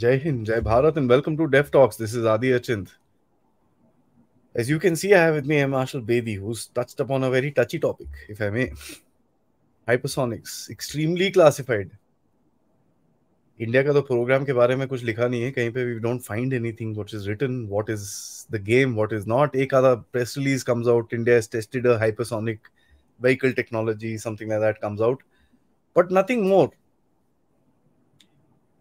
Jai Hind, Jai Bharat, and welcome to Dev Talks. This is Adi Achint. As you can see, I have with me. Marshall Bedi, who's touched upon a very touchy topic, if I may. Hypersonics, extremely classified. India का तो programme के बारे में कुछ लिखा नहीं है कहीं पे we don't find anything what is written what is the game what is not एक आधा press release comes out India has tested a hypersonic vehicle technology something like that comes out but nothing more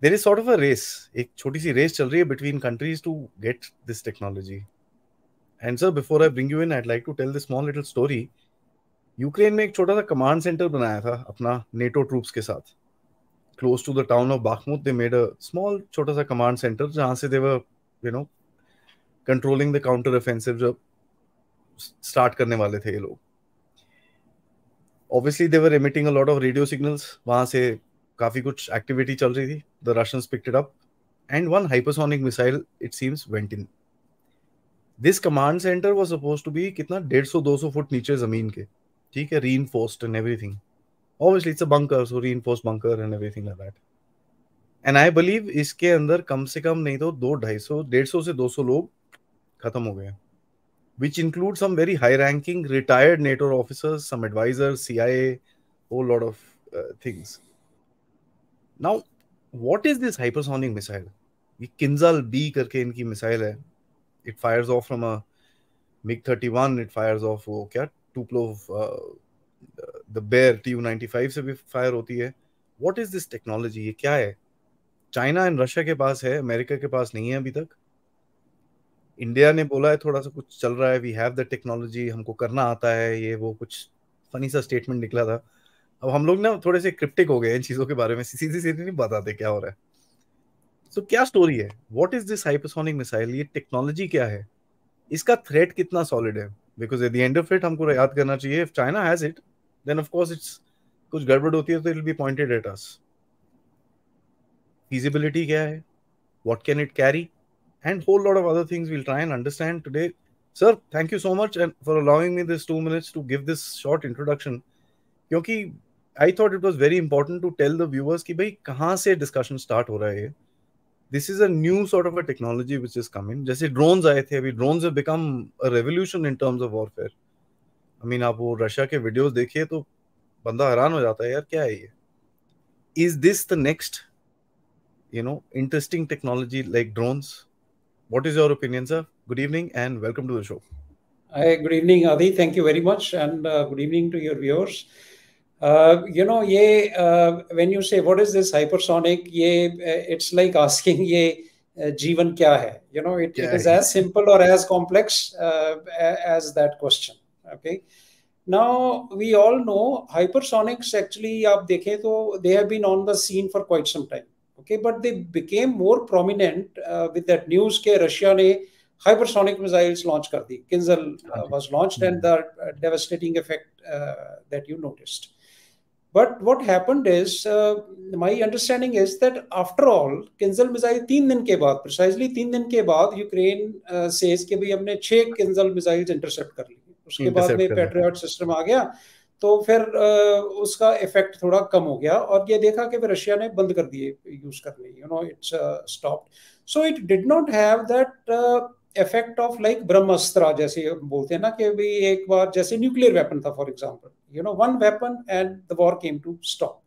there is sort of a race एक छोटी सी race चल रही है between countries to get this technology and sir before I bring you in I like to tell this small little story Ukraine में एक छोटा सा कमांड सेंटर बनाया था अपना नेटो ट्रूप्स के साथ. Close to the town of Bakhmut they made a small छोटा सा कमांड सेंटर जहाँ से they're you know controlling the counter offensive जब स्टार्ट करने वाले थे ये लोग. Obviously they're emitting a lot of radio signals वहाँ से काफ़ी कुछ एक्टिविटी चल रही थी। The Russians picked it up and one hypersonic missile it seems went in this command centre was supposed to be कितना 150 200 फुट नीचे ज़मीन के। ठीक है reinforced and everything obviously it's a bunker so reinforced bunker and everything like that and I believe इसके अंदर कम से कम नहीं तो दो, ढाई सौ, डेढ़ सौ से दो सौ लोग खत्म हो गए। Which include some very high ranking retired NATO officers some adviser C I A whole lot of things now, what is this hypersonic missile? ये किंजल बी करके इनकी मिसाइल है। It fires off from a MiG 31 it fires off वो क्या? Tupolev the Bear T U ninety five से भी fire होती है। वॉट इज़ दिस टेक्नोलॉजी ये क्या है? चाइना एंड रशिया के पास है अमेरिका के पास नहीं है अभी तक। इंडिया ने बोला है, थोड़ा सा कुछ चल रहा है वी हैव द टेक्नोलॉजी हमको करना आता है, ये वो कुछ फनी सा स्टेटमेंट निकला था। अब हम लोग ना थोड़े से क्रिप्टिक हो गए इन चीज़ों के बारे में सीधी सीधी नहीं बताते क्या हो रहा है। सो क्या स्टोरी है? What is this hypersonic missile ये टेक्नोलॉजी क्या है? इसका थ्रेट कितना सॉलिड है? Because at the end of it हमको याद करना चाहिए if China has it then of course it's कुछ गड़बड़ होती है तो it be pointed at us feasibility क्या है? What can it carry and whole lot of other things will try and understand today sir thank you so much and for allowing me this two minutes to give this short introduction क्योंकि I thought it was very important to tell the viewers कि भाई कहाँ से discussion start हो रहा है this is of sort of a technology which is coming जैसे drones आए थे, अभी drones become revolution in terms of warfare I mean आप वो रशिया के वीडियोज़ देखिए तो बंदा हैरान हो जाता है, यार, क्या है ये? Is this the next you know interesting technology like drone what is your opinion sir good evening and welcome to the show good evening Aadi thank you very much and good evening to your viewers you know ये when you say what is this hypersonic ये it's like asking ये जीवन क्या है? You know it it is as simple और as complex as that question okay now we all know hypersonics actually आप देखें तो they have been on the scene for quite some time okay but they became more prominent with that news के Russia ने hypersonic missiles launch कर दी. Kinzhal was launched and the devastating effect that you noticed but what happened is my my understanding is that after all Kinzhal missile तीन दिन के बाद precisely तीन दिन के बाद यूक्रेन सेज के भाई हमने छह किंजल मिसाइल्स इंटरसेप्ट कर ली। उसके बाद में पेट्रियट सिस्टम आ गया। तो फिर उसका इफ़ेक्ट थोड़ा कम हो गया और ये देखा कि रशिया ने बंद कर दिए यूज़ करने। You know it's stopped so it did not have that effect of like ब्रह्मास्त्र जैसे बोलते हैं ना कि भाई एक बार जैसे न्यूक्लियर वेपन था for example you know one weapon and the war came to stop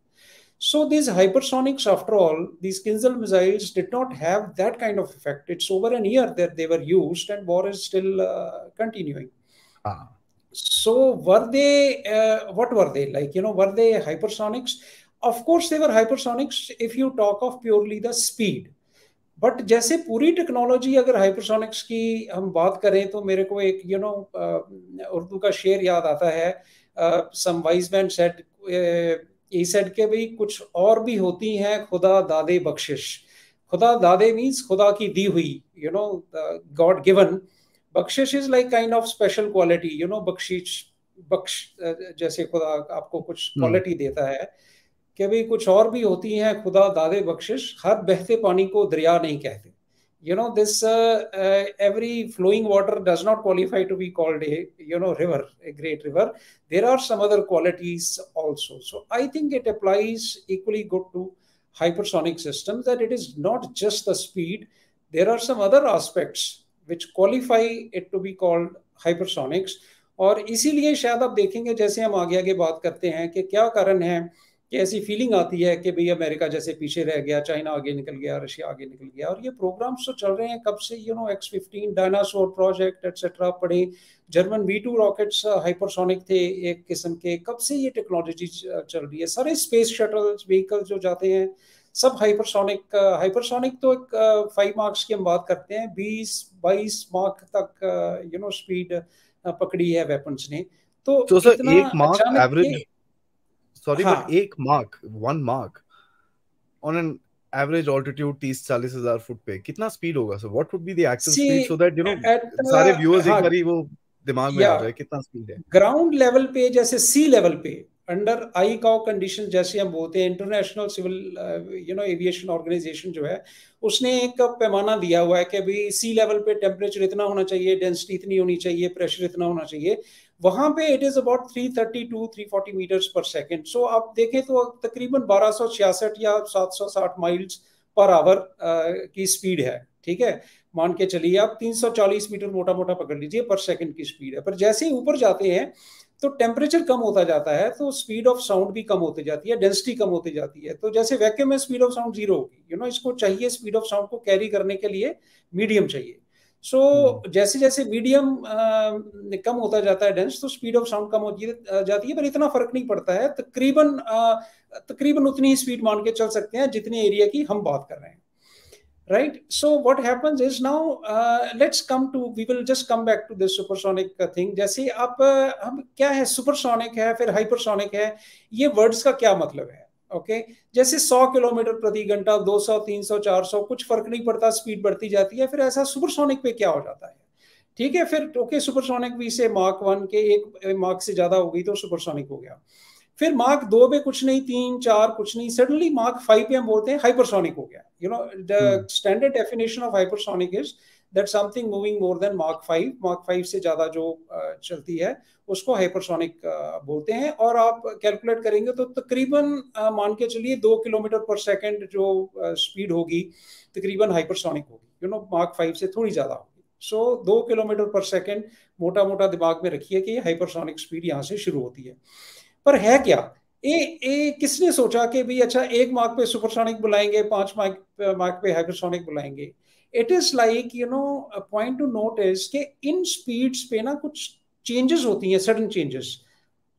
So these hypersonics, after all, these Kinzhal missiles did not have that kind of effect. It's over a year that they were used, and war is still uh, continuing. Ah. So were they? Uh, what were they like? You know, were they hypersonics? Of course, they were hypersonics. If you talk of purely the speed, but जैसे पूरी technology अगर hypersonics की हम बात करें तो मेरे को एक यू नो उर्दू का शेर याद आता है। Some wise man said he said के भाई कुछ और भी होती हैं खुदा दादे बख्शिश। खुदा दादे मीन्स खुदा की दी हुई यू नो गॉड गिवन बख्शिश is like kind of special quality you know बख्शिश बख्श जैसे खुदा आपको कुछ क्वालिटी हम्म। देता है। कि भाई कुछ और भी होती है, खुदा दादे बख्शिश, हर बहते पानी को दरिया नहीं कहते। You know this every flowing water does not qualify to be called you know river a great river there are some other qualities also so I think it applies equally good to hypersonic system that it is not just the speed there are some other aspects which qualify it to be called hypersonics और इसीलिए शायद आप देखेंगे, जैसे हम आगे आगे बात करते हैं कि क्या कारण है कि ऐसी फीलिंग आती है कि भाई अमेरिका जैसे पीछे रह गया चाइना आगे निकल गया रशिया आगे निकल गया और ये प्रोग्राम्स तो चल रहे हैं कब से you know X fifteen Dynasoar project etcetera पढ़े German V two rockets hypersonic थे एक किस्म के कब से ये टेक्नोलॉजी चल रही है? सारे स्पेस शटल व्हीकल जो जाते हैं सब हाइपरसोनिक हाइपरसोनिक तो एक फाइव मार्क्स की हम बात करते हैं बीस बाईस मार्क तक यू नो स्पीड पकड़ी है वेपन्स ने। तो, तो सर एक मार्क एवरेज सॉरी हाँ. बट एक mark one mark on an average altitude 30 40 हज़ार फुट पे कितना स्पीड होगा sir what would be the actual speed so that you know सारे व्यूअर्स हाँ, एक बारी वो दिमाग में आ जाए कितना स्पीड है। ग्राउंड लेवल पे जैसे सी लेवल पे अंडर आई काउ कंडीशन जैसे हम बोलते हैं International Civil you know Aviation Organisation जो है उसने एक पैमाना दिया हुआ है कि भाई सी लेवल पे टेम्परेचर इतना होना चाहिए डेंसिटी इतनी होनी चाहिए प्रेशर इतना होना चाहिए। वहाँ पे it is about 332 340 metres per second so आप देखें तो तकरीबन बारह या 760 माइल्स पर आवर की स्पीड है। ठीक है? मान के चलिए आप 340 मीटर मोटा मोटा पकड़ लीजिए पर सेकंड की स्पीड है। पर जैसे ही ऊपर जाते हैं तो टेम्परेचर कम होता जाता है तो स्पीड ऑफ़ साउंड भी कम होती जाती है डेंसिटी कम होती जाती है। तो जैसे वैक्यूम में स्पीड ऑफ़ साउंड ज़ीरो होगी यू नो इसको चाहिए स्पीड ऑफ़ साउंड को कैरी करने के लिए मीडियम चाहिए। सो so, hmm. जैसे जैसे मीडियम कम होता जाता है डेंस तो स्पीड ऑफ़ साउंड कम होती जाती है पर इतना फ़र्क नहीं पड़ता है। तकरीबन तकरीबन उतनी ही स्पीड मान के चल सकते हैं जितने एरिया की हम बात कर रहे हैं। Right? So what happens is now uh, let's come to we will just come back to this supersonic thing. जैसे आप हम क्या है सुपरसोनिक है फिर हाइपरसोनिक है ये वर्ड्स का क्या मतलब है? ओके जैसे 100 किलोमीटर प्रति घंटा 200 300 400 कुछ फ़र्क नहीं पड़ता स्पीड बढ़ती जाती है फिर ऐसा सुपरसोनिक पे क्या हो जाता है? ठीक है फिर ओके सुपरसोनिक भी से मार्क वन के एक मार्क से ज़्यादा हो गई तो सुपरसोनिक हो गया। फिर मार्क दो पे कुछ नहीं तीन चार कुछ नहीं सडनली मार्क फाइव पे हम बोलते हैं हाइपरसोनिक हो गया। You know the standard definition of hypersonic is that something moving more than mark five mark five से ज़्यादा जो चलती है उसको हाइपरसोनिक बोलते हैं। और आप कैलकुलेट करेंगे तो तकरीबन मान के चलिए दो किलोमीटर पर सेकेंड जो स्पीड होगी तकरीबन हाइपरसोनिक होगी। यू नो मार्क फाइव से थोड़ी ज़्यादा होगी। सो so, दो किलोमीटर पर सेकेंड मोटा मोटा दिमाग में रखिए कि हाइपरसोनिक स्पीड यहाँ से शुरू होती है। पर है क्या? ए, ए किसने सोचा कि भाई अच्छा एक मार्क पे सुपरसोनिक बुलाएँगे पाँच मार्क मार्क पे हाइपरसोनिक बुलाएँगे? It is like you know point to note is कि इन स्पीड्स पे ना कुछ चेंजेस होती हैं सडन चेंजेस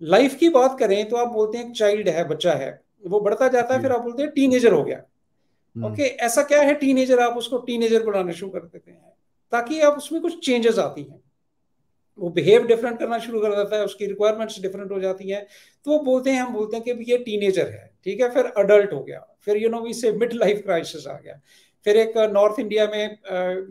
लाइफ की बात करें तो आप बोलते हैं चाइल्ड है बच्चा है। वो बढ़ता जाता है फिर आप बोलते हैं टीनेजर हो गया। ओके okay, ऐसा क्या है? टीनेजर आप उसको टीनेजर बनाना शुरू कर देते हैं। ताकि आप उसमें कुछ चेंजेस आती हैं। वो बिहेव डिफरेंट करना शुरू कर देता है उसकी रिक्वायरमेंट्स डिफरेंट हो जाती हैं। तो वो बोलते हैं हम बोलते हैं कि ये टीनेजर है ठीक है? फिर अडल्ट हो गया। फिर you know we say mid life crisis आ गया। फिर एक नॉर्थ इंडिया में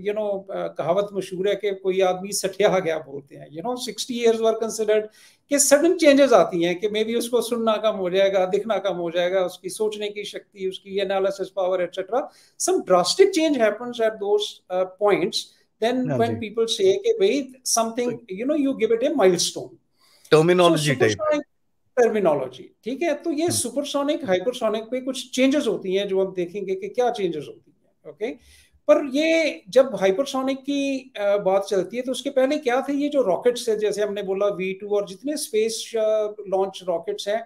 यू नो कहावत मशहूर है कि कोई आदमी सठिया गया बोलते हैं you know sixty years were considered कि सडन चेंजेस आती हैं कि मे बी उसको सुनना कम हो जाएगा दिखना कम हो जाएगा उसकी सोचने की शक्ति उसकी analysis power etcetera some drastic change happens at those points when people say okay wait something you know you give it a milestone. Terminology so, type terminology ठीक है? तो ये सुपरसोनिक हाइपरसोनिक पे कुछ चेंजेस होती हैं जो हम देखेंगे कि क्या चेंजेस होती हैं। ओके पर ये जब हाइपरसोनिक की बात चलती है तो उसके पहले क्या थे? ये जो रॉकेट्स है जैसे हमने बोला वी टू और जितने स्पेस लॉन्च रॉकेट्स हैं,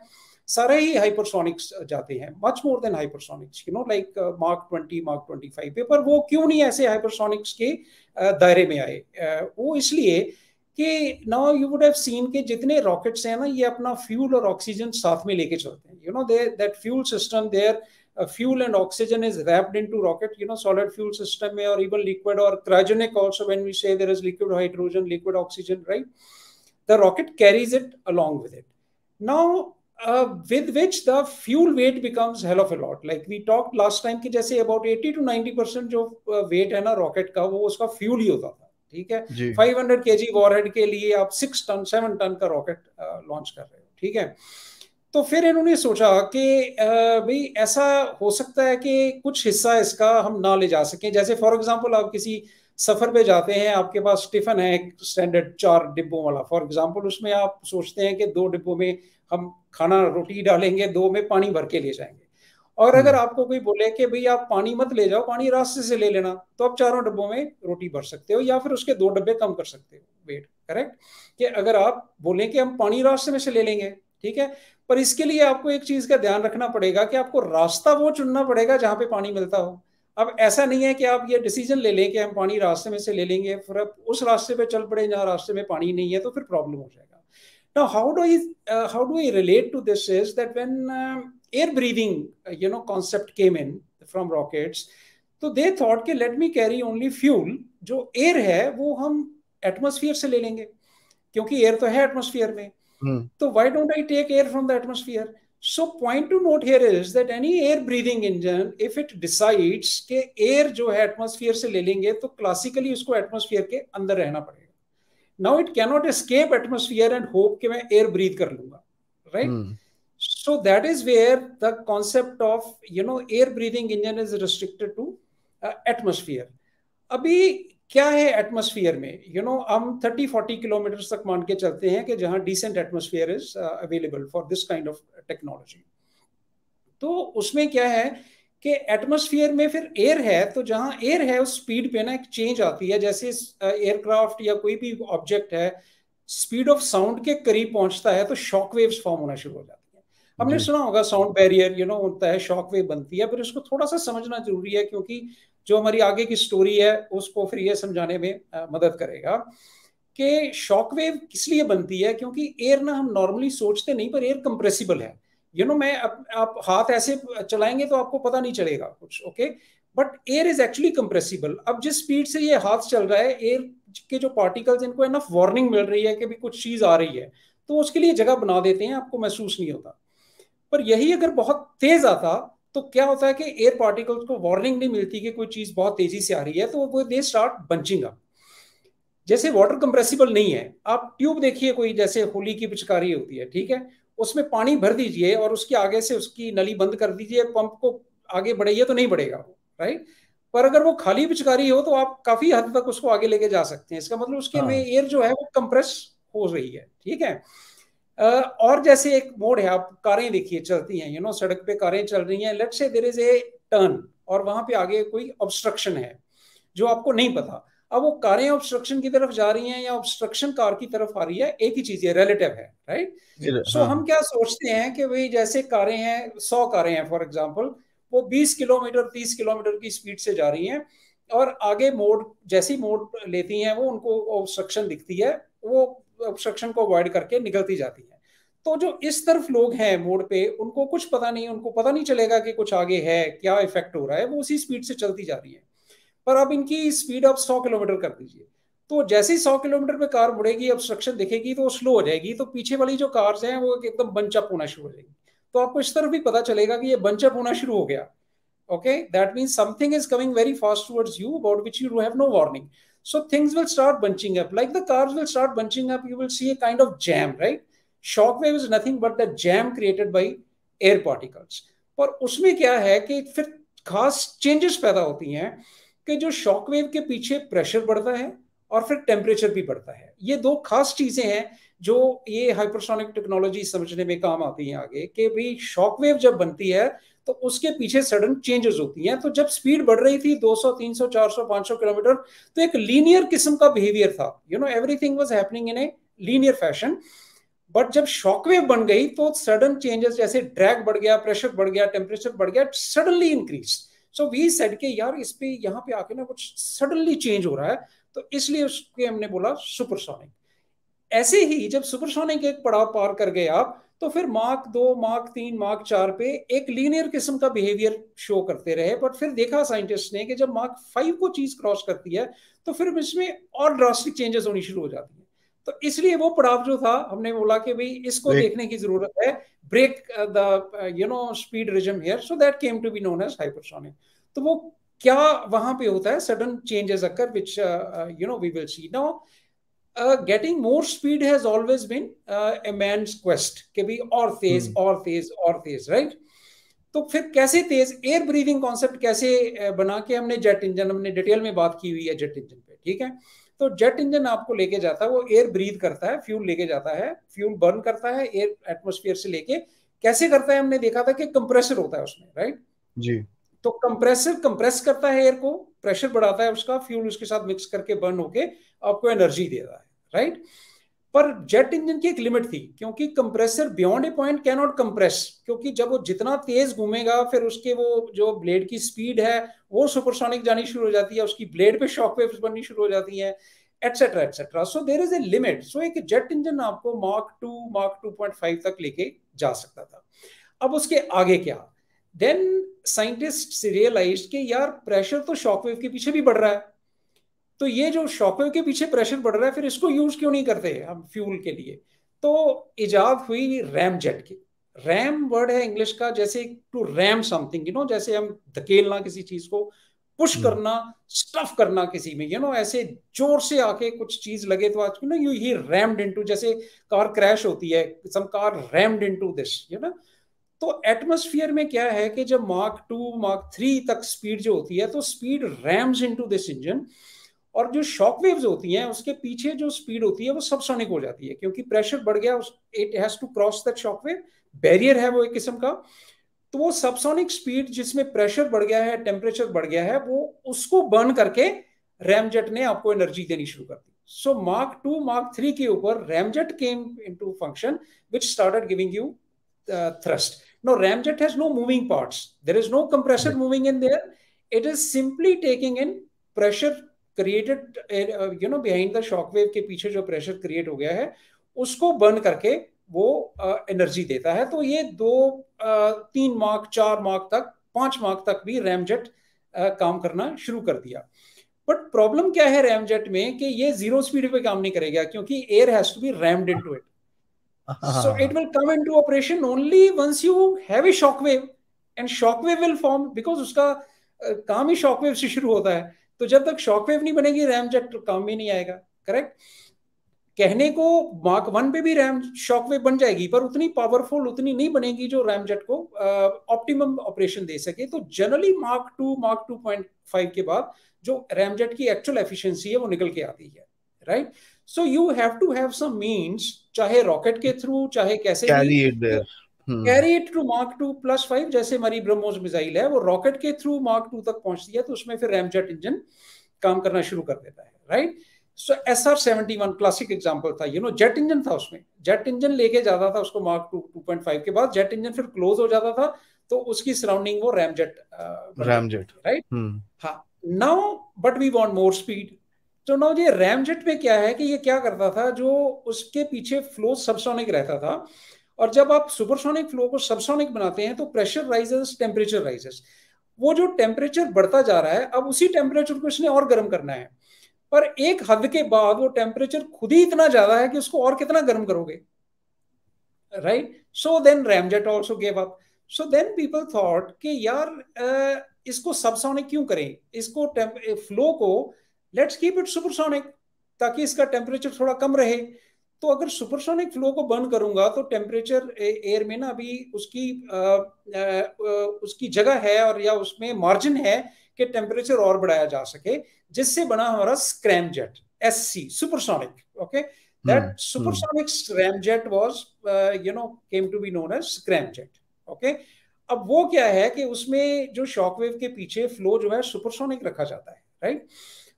सारे ही हाइपरसोनिक्स जाते हैं। Much more than hypersonics you know like mark twenty mark twenty five पे। पर वो क्यों नहीं ऐसे हाइपरसोनिक्स के दायरे में आए? वो इसलिए कि now you would have seen के जितने रॉकेट्स हैं ना, ये अपना फ्यूल और ऑक्सीजन साथ में लेके चलते हैं। You know they that fuel system there fuel and oxygen is wrapped into rocket you know solid fuel system or even liquid or cryogenic also when we say there is liquid hydrogen liquid oxygen right the rocket carries it along with it now uh, with which the fuel weight becomes hell of a lot like we talked last time ki jaise about 80 to 90% जो weight है ना rocket का वो उसका fuel ही होता था ठीक है 500 kg warhead के लिए आप 6 टन 7 टन का rocket launch कर रहे हो ठीक है तो फिर इन्होंने सोचा कि भाई ऐसा हो सकता है कि कुछ हिस्सा इसका हम ना ले जा सकें। जैसे फॉर एग्जांपल आप किसी सफ़र पे जाते हैं आपके पास टिफ़िन है एक स्टैंडर्ड चार डिब्बों वाला। फॉर एग्जांपल उसमें आप सोचते हैं कि दो डिब्बों में हम खाना रोटी डालेंगे दो में पानी भर के ले जाएँगे। और अगर आपको कोई बोले कि भाई आप पानी मत ले जाओ पानी रास्ते से ले लेना तो आप चारों डब्बों में रोटी भर सकते हो या फिर उसके दो डब्बे कम कर सकते हो। वेट करेक्ट कि अगर आप बोलें कि हम पानी रास्ते में से ले लेंगे ठीक है? पर इसके लिए आपको एक चीज़ का ध्यान रखना पड़ेगा कि आपको रास्ता वो चुनना पड़ेगा जहाँ पे पानी मिलता हो। अब ऐसा नहीं है कि आप ये डिसीज़न ले लें कि हम पानी रास्ते में से ले लेंगे फिर अब उस रास्ते पे चल पड़े जहाँ रास्ते में पानी नहीं है तो फिर प्रॉब्लम हो जाएगा। Now how do i uh, how do i relate to this is that when uh, air breathing uh, you know from rockets तो दे थॉट कि let me carry only fuel जो एयर है वो हम atmosphere से ले लेंगे। क्योंकि एयर तो है एटमोसफियर में। Hmm. तो why don't I take air from the atmosphere so point to note here is that any air breathing engine if it decides कि एयर जो है एटमोसफियर से ले लेंगे तो क्लासिकली उसको एटमोसफियर के अंदर रहना पड़ेगा now it cannot escape atmosphere and hope कि मैं air breathe कर लूँगा right hmm. so that is where the concept of you know air breathing engine is restricted to uh, atmosphere अभी क्या है एटमोसफियर में? यू नो हम 30 40 kilometre तक मान के चलते हैं कि जहाँ decent atmosphere is available for this kind of technology तो उसमें क्या है कि एटमोसफियर में फिर एयर है तो जहाँ एयर है उस स्पीड पे ना एक चेंज आती है। जैसे एयरक्राफ्ट या कोई भी ऑब्जेक्ट है स्पीड ऑफ़ साउंड के करीब पहुँचता है तो शॉक वेव्स फॉर्म होना शुरू हो जाती है। हमने सुना होगा साउंड बैरियर यू नो होता है शॉक वेव बनती है पर इसको थोड़ा सा समझना ज़रूरी है क्योंकि जो हमारी आगे की स्टोरी है उसको फिर ये समझाने में मदद करेगा कि शॉक वेव किस लिए बनती है? क्योंकि एयर ना हम नॉर्मली सोचते नहीं पर एयर कंप्रेसिबल है। यू you नो know, मैं आप, आप हाथ ऐसे चलाएँगे तो आपको पता नहीं चलेगा कुछ okay but air is actually compressible अब जिस स्पीड से ये हाथ चल रहा है एयर के जो पार्टिकल्स इनको एनफ वार्निंग मिल रही है कि भी कुछ चीज़ आ रही है तो उसके लिए जगह बना देते हैं आपको महसूस नहीं होता। पर यही अगर बहुत तेज आता तो क्या होता है कि एयर पार्टिकल्स को वार्निंग नहीं मिलती कि कोई चीज़ बहुत तेज़ी से आ रही है तो वो दे स्टार्ट बंचिंग अप जैसे वाटर कंप्रेसिबल नहीं है आप ट्यूब देखिए कोई जैसे होली की पिचकारी होती है ठीक है? उसमें पानी भर दीजिए और उसके आगे से उसकी नली बंद कर दीजिए पंप को आगे बढ़ाइए तो नहीं बढ़ेगा वो राइट पर अगर वो खाली पिचकारी हो तो आप काफ़ी हद तक उसको आगे लेके जा सकते हैं। इसका मतलब उसके हाँ। में एयर जो है वो कंप्रेस हो रही है ठीक है? और जैसे एक मोड है आप कारें देखिए चलती हैं यू नो सड़क पे कारें चल रही हैं। लेट से देर इज़ ए टर्न और वहाँ पे आगे कोई ऑब्स्ट्रक्शन है जो आपको नहीं पता। अब वो कारें ऑब्स्ट्रक्शन की तरफ़ जा रही हैं या ऑब्स्ट्रक्शन कार की तरफ़ आ रही है एक ही चीज़ है रिलेटिव है राइट सो हाँ. हम क्या सोचते हैं कि भाई जैसे कारें हैं सौ कारें हैं फॉर एग्ज़ाम्पल वो बीस किलोमीटर तीस किलोमीटर की स्पीड से जा रही हैं और आगे मोड़ जैसी मोड़ लेती हैं वो उनको ऑब्स्ट्रक्शन दिखती है वो ऑब्स्ट्रक्शन को अवॉइड करके निकलती जाती है। तो जो इस तरफ़ लोग हैं मोड़ पे, उनको कुछ पता नहीं, उनको पता नहीं चलेगा कि कुछ आगे है, क्या इफ़ेक्ट हो रहा है, वो उसी स्पीड से चलती जा रही है। पर अब इनकी स्पीड आप सौ किलोमीटर कर दीजिए। तो जैसे ही सौ किलोमीटर पे कार मुड़ेगी ऑब्स्ट्रक्शन दिखेगी तो स्लो हो जाएगी तो पीछे वाली जो कार्स हैं, वो एकदम बंचअप होना शुरू हो जाएगी। तो आपको इस तरफ़ भी पता चलेगा कि ये बंचअप होना शुरू हो गया। Okay that means something is coming very fast towards you, about which you have no warning so things will start bunching up like the cars will start bunching up you will see a kind of jam right shock wave is nothing but the jam created by air particles पर उसमें क्या है कि फिर खास changes पैदा होती हैं कि जो शॉकवेव के पीछे प्रेशर बढ़ता है और फिर टेम्परेचर भी बढ़ता है ये दो खास चीज़ें हैं जो ये हाइपरसोनिक टेक्नोलॉजी समझने में काम आती हैं आगे कि भाई शॉकवेव जब बनती है तो उसके पीछे सडन चेंजेस होती हैं। तो जब स्पीड बढ़ रही थी 200 300 400 500 किलोमीटर तो एक लीनियर किस्म का बिहेवियर था। You know everything was happening in a linear fashion but जब शॉकवेव बन गई तो सडन चेंजेस जैसे ड्रैग बढ़ गया प्रेशर बढ़ गया टेम्परेचर बढ़ गया suddenly increase so we said के यार इस पे, यहाँ पे आके ना कुछ सडनली चेंज हो रहा है। तो इसलिए उसके हमने बोला सुपरसोनिक ऐसे ही जब सुपरसोनिक एक पड़ाव पार कर गए आप तो फिर मार्क दो मार्क तीन मार्क चार पे एक लीनियर किस्म का बिहेवियर शो करते रहे। बट फिर देखा साइंटिस्ट ने कि जब मार्क फाइव को चीज़ क्रॉस करती है तो फिर इसमें और ड्रास्टिक चेंजेस होनी शुरू हो जाती है। तो इसलिए वो पड़ाव जो था हमने बोला कि भाई इसको देखने की ज़रूरत है। Break the you know speed regime here so that came to be known as hypersonic तो वो क्या वहाँ पे होता है? Sudden changes occur which you know we will see now getting more speed has always been a man's quest कि भी और तेज hmm. और तेज और तेज राइट तो फिर कैसे तेज एयर ब्रीदिंग कॉन्सेप्ट कैसे uh, बना के हमने जेट इंजन हमने डिटेल में बात की हुई है जेट इंजन पे ठीक है? तो जेट इंजन आपको लेके जाता है वो एयर ब्रीद करता है फ्यूल लेके जाता है फ्यूल बर्न करता है एयर एटमोस्फियर से लेके कैसे करता है हमने देखा था कि कंप्रेसर होता है उसमें राइट जी। तो कंप्रेसर कंप्रेस करता है एयर को प्रेशर बढ़ाता है उसका फ्यूल उसके साथ मिक्स करके बर्न होके आपको एनर्जी दे रहा है। राइट पर जेट इंजन की एक लिमिट थी, क्योंकि compressor beyond a point can not compress क्योंकि जब वो जितना तेज घूमेगा, फिर उसके वो जो ब्लेड की स्पीड है, वो सुपरसोनिक जानी शुरू हो जाती है, उसकी ब्लेड पे शॉक वेव्स बननी शुरू हो जाती हैं etcetera etcetera so there is a limit so एक जेट इंजन आपको mark two mark two point five तक लेके जा सकता था। अब उसके आगे क्या? देन साइंटिस्ट रियलाइज़ कि यार प्रेशर तो शॉकवेव के पीछे भी बढ़ रहा है। तो ये जो शॉकवेव के पीछे प्रेशर बढ़ रहा है फिर इसको यूज़ क्यों नहीं करते हम फ्यूल के लिए? तो इजाद हुई रैम जेट की। रैम वर्ड है इंग्लिश का जैसे to ram something you know जैसे हम धकेलना किसी चीज़ को पुश हम्म। करना स्टफ़ करना किसी में यू नो ऐसे ज़ोर से आके कुछ चीज़ लगे तो आज ना यू ही रैम्ड इनटू जैसे कार क्रैश होती है some car rammed into this you know तो एटमोस्फियर में क्या है कि जब मार्क टू मार्क थ्री तक स्पीड जो होती है तो speed rams into this engine और जो शॉक वेव्स होती हैं उसके पीछे जो स्पीड होती है वो सबसोनिक हो जाती है क्योंकि प्रेशर बढ़ गया it has to cross that shock wave barrier है वो एक किस्म का तो वो सबसोनिक स्पीड जिसमें प्रेशर बढ़ गया है टेम्परेचर बढ़ गया है वो उसको बर्न करके रैमजेट ने आपको एनर्जी देनी शुरू कर दी so mark two mark three के ऊपर ramjet came into function which started giving you thrust. Now, ramjet has no moving parts. There is no compressor moving in there. It is simply taking in pressure created you know behind the shockwave के पीछे जो pressure create हो गया है उसको burn करके वो energy uh, देता है। तो ये दो uh, तीन मार्क चार मार्क तक पाँच मार्क तक भी रैमजेट uh, काम करना शुरू कर दिया। बट प्रॉब्लम क्या है रैमजेट में कि ये ज़ीरो स्पीड पे काम नहीं करेगा क्योंकि air has to be rammed into it so it will come into operation only once you have a shock wave and shock wave will form because उसका काम ही वेव से शुरू होता है। तो जब तक शॉक वेव नहीं बनेगी रैम जेट काम भी नहीं आएगा करेक्ट कहने को मार्क वन पे भी रैम शॉकवेव बन जाएगी, पर उतनी पावरफुल उतनी नहीं बनेगी जो रैम जेट को ऑप्टिमम ऑपरेशन दे सके। तो generally mark two mark two point five के बाद जो रैम जेट की एक्चुअल एफिशिएंसी है, वो निकल के आती है right so you have to have some means चाहे रॉकेट के थ्रू चाहे कैसे carry it to mark two plus five जैसे हमारी ब्रह्मोस मिसाइल है वो रॉकेट के थ्रू मार्क टू तक पहुँचती है तो उसमें फिर रैमजेट इंजन काम करना शुरू कर देता है right so S R seventy one classic example था यू नो जेट इंजन था उसमें। जेट इंजन लेके जाता था उसको mark two two point five के बाद जेट इंजन फिर क्लोज हो जाता था तो उसकी सराउंडिंग वो रैमजेट रैमजेट। राइट हाँ। Now but we want more speed तो नाउ ये रैमजेट में क्या है कि ये क्या करता था जो उसके पीछे फ्लो सबसोनिक रहता था और जब आप सुपरसोनिक फ्लो को सबसोनिक बनाते हैं तो प्रेशर राइजेस टेम्परेचर राइजेस वो जो टेम्परेचर बढ़ता जा रहा है, अब उसी टेम्परेचर को इसने और गर्म करना है। पर एक हद के बाद वो टेम्परेचर खुद ही इतना ज़्यादा है कि उसको और कितना गर्म करोगे? Right so then ramjet also gave up so then people thought कि यार इसको सबसोनिक क्यों करें? इसको फ्लो को लेट्स कीप इट सुपरसोनिक ताकि इसका टेम्परेचर थोड़ा कम रहे। तो अगर सुपरसोनिक फ्लो को बर्न करूँगा तो टेम्परेचर एयर में ना अभी उसकी आ, आ, उसकी जगह है और या उसमें मार्जिन है कि टेम्परेचर और बढ़ाया जा सके जिससे बना हमारा scram jet S C supersonic okay that supersonic scram jet was you know came to be known as scram jet okay अब वो क्या है कि उसमें जो शॉकवेव के पीछे फ्लो जो है सुपरसोनिक रखा जाता है राइट right?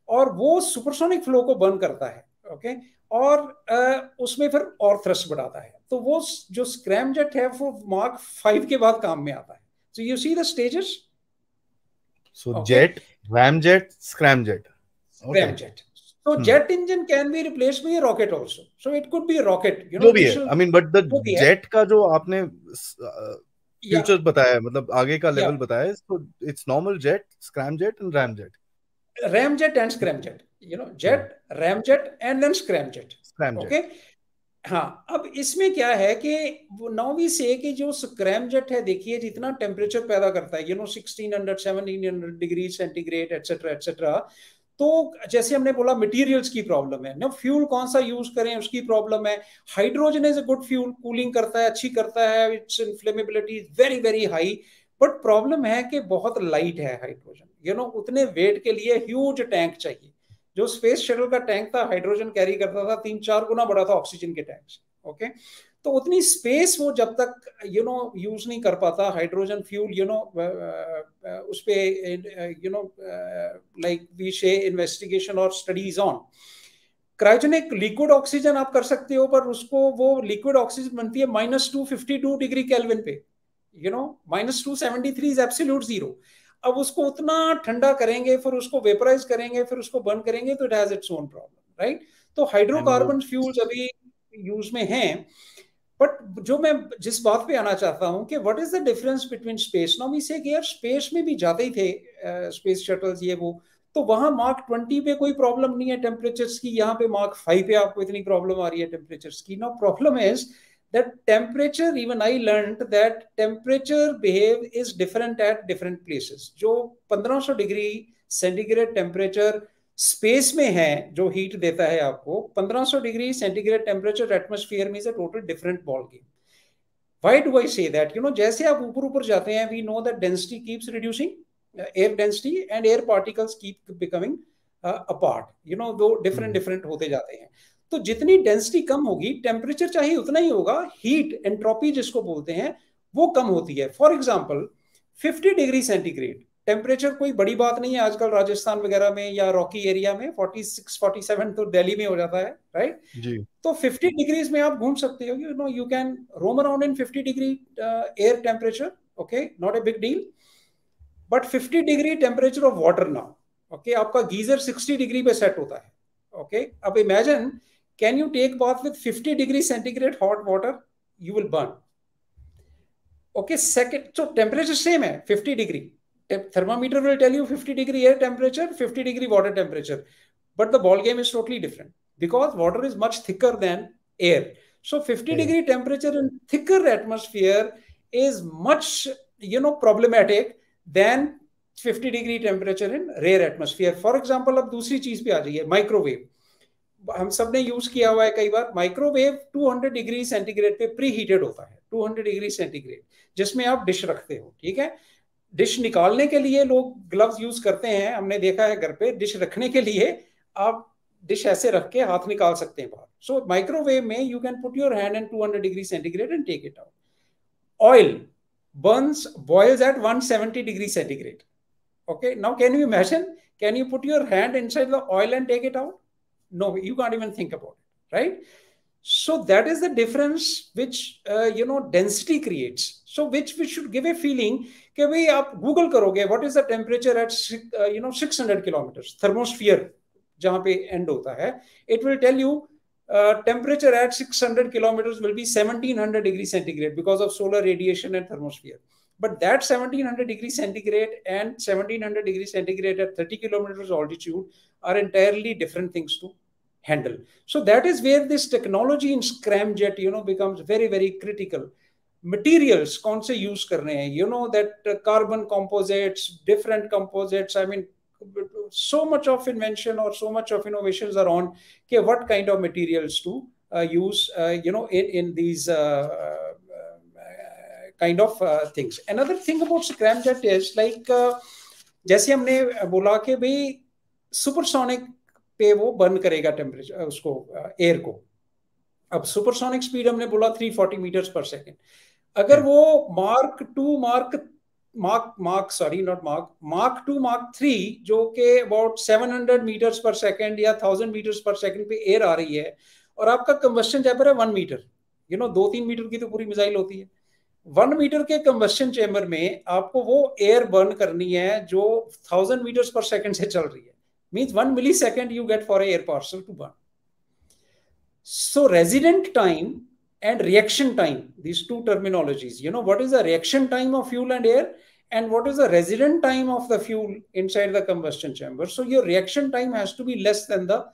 और वो सुपरसोनिक फ्लो को बर्न करता है ओके okay? और उसमें फिर और थ्रस्ट बढ़ाता है तो वो जो स्क्रैम जेट है वो मार्क फाइव के बाद काम में आता है so you see the stages so jet ram jet scram jet scram jet so hmm. jet engine can be replaced by a rocket also so it could be a rocket you know भी है i mean but the jet का जो आपने future yeah. बताया मतलब आगे का level yeah. बताया it's normal jet scram jet and ram jet ram jet and scram jet you know jet ram jet and then scram jet okay हाँ अब इसमें क्या है कि वी से कि जो स्क्रैम जेट है देखिए जितना टेम्परेचर पैदा करता है you know sixteen hundred seventeen hundred degree centigrade etcetera etcetera तो जैसे हमने बोला मटेरियल्स की प्रॉब्लम है। ना फ्यूल कौन सा यूज़ करें उसकी प्रॉब्लम है। Hydrogen is a good fuel cooling करता है अच्छी करता है it's inflammability very very high but problem है कि बहुत लाइट है हाइड्रोजन यू नो उतने वेट के लिए ह्यूज टैंक चाहिए। जो स्पेस शटल का टैंक था हाइड्रोजन कैरी करता था, तीन चार गुना बड़ा था ऑक्सीजन के टैंक से ओके तो उतनी स्पेस वो जब तक यू नो यूज़ नहीं कर पाता हाइड्रोजन फ्यूल यू नो उस पर you know like we she investigation और studies on cryogenic liquid oxygen आप कर सकते हो, पर उसको वो लिक्विड ऑक्सीजन बनती है minus two fifty two degree kelvin पे you know minus two seventy three is absolute zero अब उसको उतना ठंडा करेंगे फिर उसको वेपराइज करेंगे फिर उसको बर्न करेंगे तो it has its own problem right तो हाइड्रोकार्बन फ्यूल्स अभी यूज़ में हैं बट जो मैं जिस बात पे आना चाहता हूँ कि what is the difference between space now we say यार स्पेस में भी जाते ही थे स्पेस uh, शटल्स ये वो तो वहाँ मार्क ट्वेंटी पे कोई प्रॉब्लम नहीं है टेम्परेचर्स की यहाँ पे मार्क फाइव पे आपको इतनी प्रॉब्लम आ रही है टेम्परेचर्स की। No problem is that temperature even i learned that temperature behave is different at different places. jo 1500 degree centigrade temperature space में है जो हीट देता है आपको 1500 डिग्री सेंटीग्रेड टेम्परेचर एटमोस्फियर में total different ball game white do say that you know जैसे आप ऊपर ऊपर जाते हैं we know that density keeps reducing air density and air particles keep becoming apart you know दो डिफरेंट डिफरेंट होते जाते हैं। तो जितनी डेंसिटी कम होगी टेम्परेचर चाहे उतना ही होगा हीट एंट्रोपी जिसको बोलते हैं वो कम होती है। For example 50 degree centigrade temperature कोई बड़ी बात नहीं है आजकल राजस्थान वगैरह में या रॉकी एरिया में 46 47 तो दिल्ली में हो जाता है राइट जी। तो 50 डिग्रीज में आप घूम सकते हो। You know you can roam around in 50 degree air temperature okay not a big deal but 50 degree temperature of water now okay आपका गीजर 60 डिग्री पे सेट होता है ओके okay? अब imagine can you take bath with 50 degree centigrade hot water you will burn okay second so temperature same है 50 degree thermometer will tell you 50 degree air temperature 50 degree water temperature but the ball game is totally different because water is much thicker than air so 50 yeah. degree temperature in thicker atmosphere is much you know problematic than 50 degree temperature in rare atmosphere for example अब दूसरी चीज पे आ जाइए microwave हम सबने use किया हुआ है कई बार माइक्रोवेव 200 डिग्री सेंटीग्रेड पे प्री हीटेड होता है 200 डिग्री सेंटीग्रेड जिसमें आप डिश रखते हो, ठीक है? डिश निकालने के लिए लोग ग्लव्स यूज़ करते हैं, हमने देखा है घर पे डिश रखने के लिए आप डिश ऐसे रख के हाथ निकाल सकते हैं बाहर। सो माइक्रोवेव में you can put your hand in 200 degree centigrade and take it out oil burns, boils at 170 degree centigrade. Okay, now can you imagine? Can you put your hand inside the oil and take it out? no you can't even think about it right so that is the difference which uh, you know density creates so which which should give a feeling कि भाई आप Google करोगे what is the temperature at you know 600 kilometre thermosphere जहां पे and होता है it will tell you temperature at 600 kilometers will be 1700 degree centigrade because of solar radiation and thermosphere. But that 1700 degree centigrade and 1700 degree centigrade at 30 kilometers altitude are entirely different things to handle. So that is where this technology in scramjet, you know, becomes very, very critical. Materials कौन से use करने हैं? You know that uh, carbon composites, different composites. I mean, so much of invention or so much of innovations are on okay, what kind of materials to uh, use uh, you know in, in these uh, kind of uh, things. Another thing about scramjet is like जैसे हमने बोला कि भाई supersonic पे वो burn करेगा temperature उसको air को। अब सुपरसोनिक स्पीड हमने बोला 340 मीटर्स पर सेकेंड अगर वो mark two mark mark mark sorry not mark mark two mark three जो कि अबाउट 700 मीटर्स पर सेकंड या 1000 मीटर्स पर सेकंड पे एयर आ रही है और आपका कंबस्शन चैम्बर है वन मीटर यू नो दो तीन मीटर की तो पूरी मिसाइल होती है। वन मीटर के कंबस्शन चैम्बर में आपको वो एयर बर्न करनी है जो थाउज़ेंड मीटर्स पर सेकंड से चल रही है means one millisecond you get for air parcel to burn so resident time and reaction time these two terminologies you know what is the reaction time of fuel and air and what is the resident time of the fuel inside the combustion chamber so your reaction time has to be less than the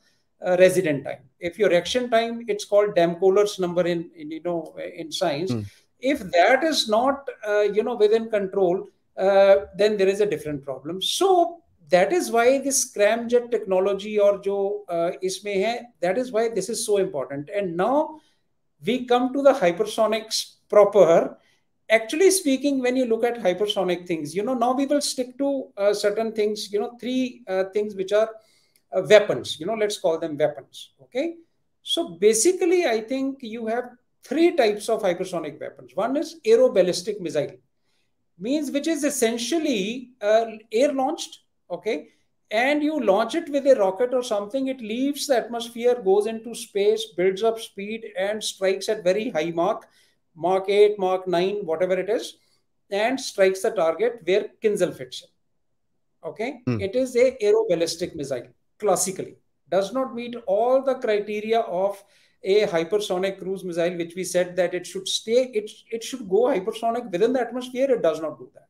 uh, resident time if your reaction time it's called Damkohler's number in, in you know in science mm. If that is not uh, you know within control uh, then there is a different problem. So that is why this scramjet technology or jo uh, isme hai that is why this is so important. And now we come to the hypersonics proper. Actually speaking when you look at hypersonic things you know now we will stick to uh, certain things you know three uh, things which are uh, weapons you know let's call them weapons okay? So basically i think you have three types of hypersonic weapons. One is aeroballistic missile, means which is essentially uh, air launched, okay, and you launch it with a rocket or something. It leaves the atmosphere, goes into space, builds up speed, and strikes at very high mark, Mark eight, Mark nine, whatever it is, and strikes the target where Kinzhal fits in. Okay, hmm. it is a aeroballistic missile classically does not meet all the criteria of a hypersonic cruise missile, which we said that it should stay, it, it should go hypersonic within the atmosphere. It does not do that.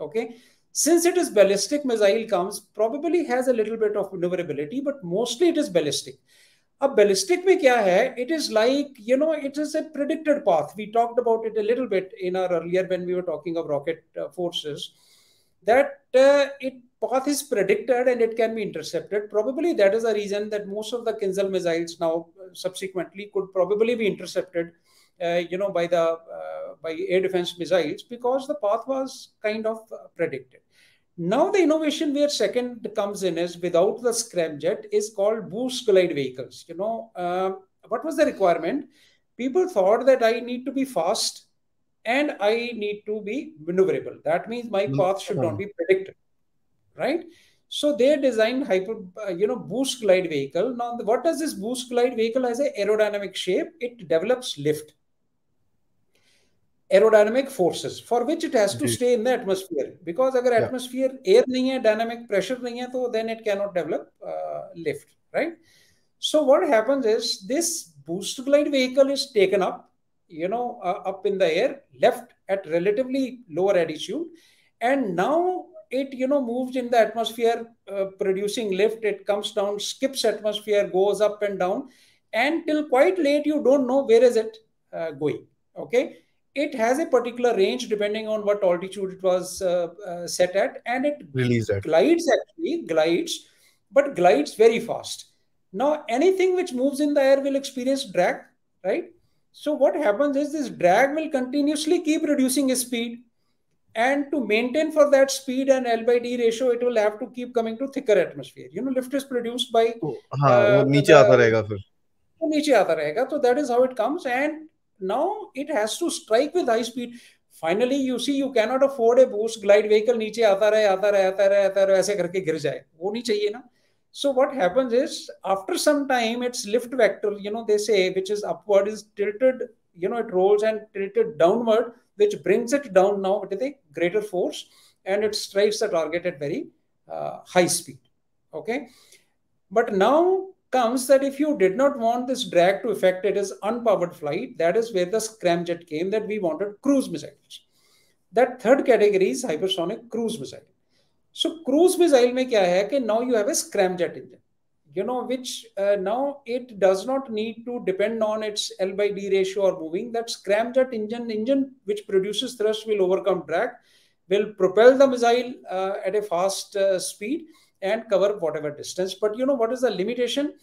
Okay. Since it is ballistic missile comes, probably has a little bit of maneuverability, but mostly it is ballistic. A ballistic में क्या है? It is like, you know, it is a predicted path. We talked about it a little bit in our earlier when we were talking of rocket uh, forces, that uh, it path is predicted and it can be intercepted. Probably that is the reason that most of the Kinzhal missiles now uh, subsequently could probably be intercepted, uh, you know, by the uh, by air defense missiles because the path was kind of uh, predicted. Now the innovation where second comes in is without the scramjet is called boost glide vehicles. You know, um, what was the requirement? People thought that I need to be fast and I need to be maneuverable. That means my path should not be predicted right? So they designed hyper, uh, you know, boost glide vehicle. Now, what does this boost glide vehicle has a aerodynamic shape? It develops lift, aerodynamic forces for which it has to stay in the atmosphere. Because if yeah. atmosphere air nahi hai, dynamic pressure nahi hai, so then it cannot develop uh, lift, right? So what happens is this boost glide vehicle is taken up, you know, uh, up in the air, left at relatively lower altitude, and now it you know moves in the atmosphere uh, producing lift. It comes down skips atmosphere goes up and down. And till quite late you don't know where is it uh, going okay? It has a particular range depending on what altitude it was uh, uh set at. And it Release it. glides actually glides but glides very fast. Now anything which moves in the air will experience drag right so what happens is this drag will continuously keep reducing its speed and to maintain for that speed and L by D ratio, it will have to keep coming to thicker atmosphere. You know, lift is produced by. हाँ, uh, नीचे आता रहेगा फिर. नीचे आता रहेगा. So that is how it comes, and now it has to strike with high speed. Finally, you see, you cannot afford a boost glide vehicle नीचे आता रहे, आता रहे, आता रहे, आता रहे, ऐसे करके गिर जाए. वो नहीं चाहिए ना. so what happens is, after some time, its lift vector, you know, they say, which is upward, is tilted. You know, it rolls and tilted downward which brings it down now with a greater force and it strikes the target at very uh, high speed. Okay. But now comes that if you did not want this drag to affect it as unpowered flight, that is where the scramjet came that we wanted cruise missiles. That third category is hypersonic cruise missile. So cruise missile mein kya hai कि now you have a scramjet engine you know, which uh, now it does not need to depend on its L by D ratio or moving. That scramjet engine, engine which produces thrust will overcome drag, will propel the missile uh, at a fast uh, speed and cover whatever distance. But you know what is the limitation?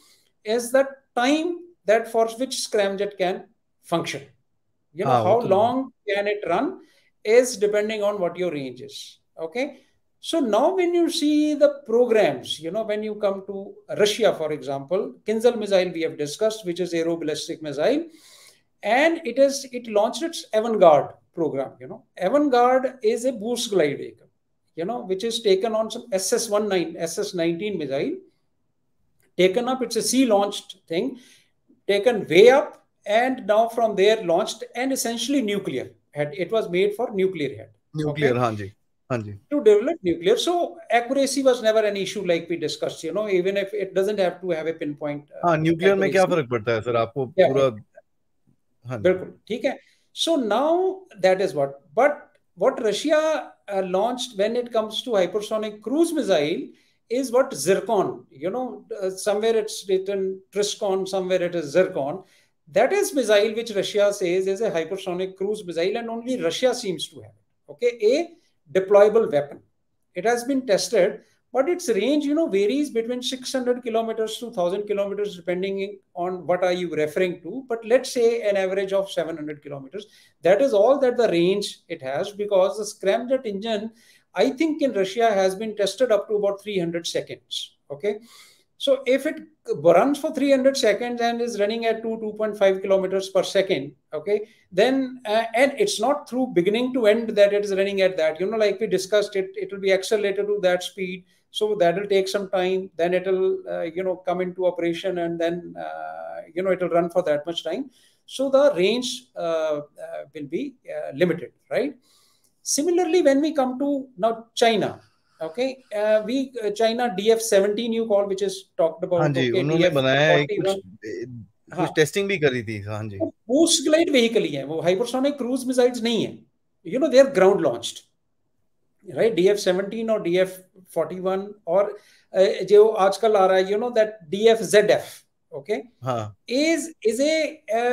Is the time that for which scramjet can function. You know ah, how okay. long can it run is depending on what your range is. Okay so now when you see the programs, you know, when you come to Russia, for example, Kinzhal missile we have discussed, which is aeroballistic missile, and it is it launched its Avangard program. You know, Avangard is a boost glide vehicle, you know, which is taken on some SS-19, SS-19 missile, taken up. It's a sea-launched thing, taken way up, and now from there launched and essentially nuclear head. It was made for nuclear head. Nuclear, okay? Hanji to develop nuclear. So accuracy was never an issue like we discussed. You know, even if it doesn't have to have a pinpoint. हाँ nuclear में क्या फर्क पड़ता है sir आपको पूरा हाँ बिल्कुल ठीक So now that is what. But what Russia uh, launched when it comes to hypersonic cruise missile is what zircon. You know, uh, somewhere it's written Tsirkon, somewhere it is zircon. That is missile which Russia says is a hypersonic cruise missile, and only Russia seems to have it. Okay, a deployable weapon. It has been tested, but its range, you know, varies between 600 kilometers to 1000 kilometers, depending on what are you referring to. But let's say an average of 700 kilometers. That is all that the range it has because the scramjet engine, I think in Russia has been tested up to about 300 seconds. Okay. So if it runs for 300 seconds and is running at 2 2.5 kilometers per second okay then uh, and it's not through beginning to end that it is running at that. You know like we discussed it it will be accelerated to that speed. So that will take some time. Then it will uh, you know come into operation and then uh, you know it will run for that much time. So the range uh, uh, will be uh, limited right? Similarly when we come to now china okay uh, we uh, china df17 you call which is talked about हाँ जी okay, उन्होंने बनाया है DF41 कुछ हाँ। कुछ testing भी करी थी हाँ जी। बूस्ट ग्लाइड व्हीकल ही है वो हाइपरसोनिक क्रूज मिसाइल्स नहीं है। You know they are ground launched right DF 17 और डीएफ 41 और uh, जो आजकल आ रहा है you know that okay huh. is is a, a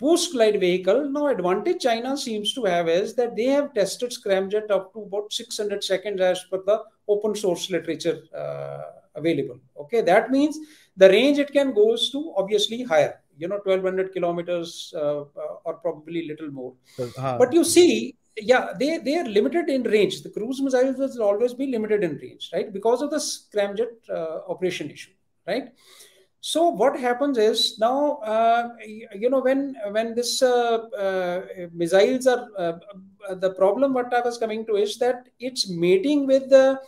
boost glide vehicle now advantage china seems to have is that they have tested scramjet up to about 600 seconds as per the open source literature uh, available okay that means the range it can goes to obviously higher you know 1200 kilometers uh, uh, or probably little more uh, huh. but you see yeah, they they are limited in range. The cruise missiles will always be limited in range, right? Because of the scramjet uh, operation issue, right? so what happens is now uh, you know when when this uh, uh, missiles are uh, the problem what i was coming to is that it's mating with the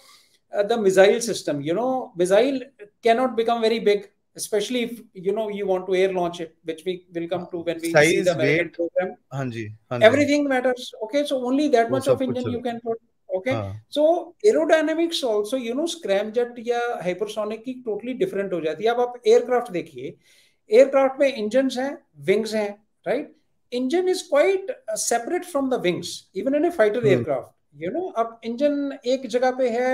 uh, the missile system you know missile cannot become very big especially if you know you want to air launch it which we will come to when we Size, see the American weight. program. Everything matters. Okay so only that much of engine you can put okay so aerodynamics also you know scramjet या hypersonic की totally different हो जाती है। अब आप aircraft देखिए। Aircraft में engine है विंग्स हैं right engine is quite separate from the wings even in a fighter aircraft you know अब इंजन एक जगह पे है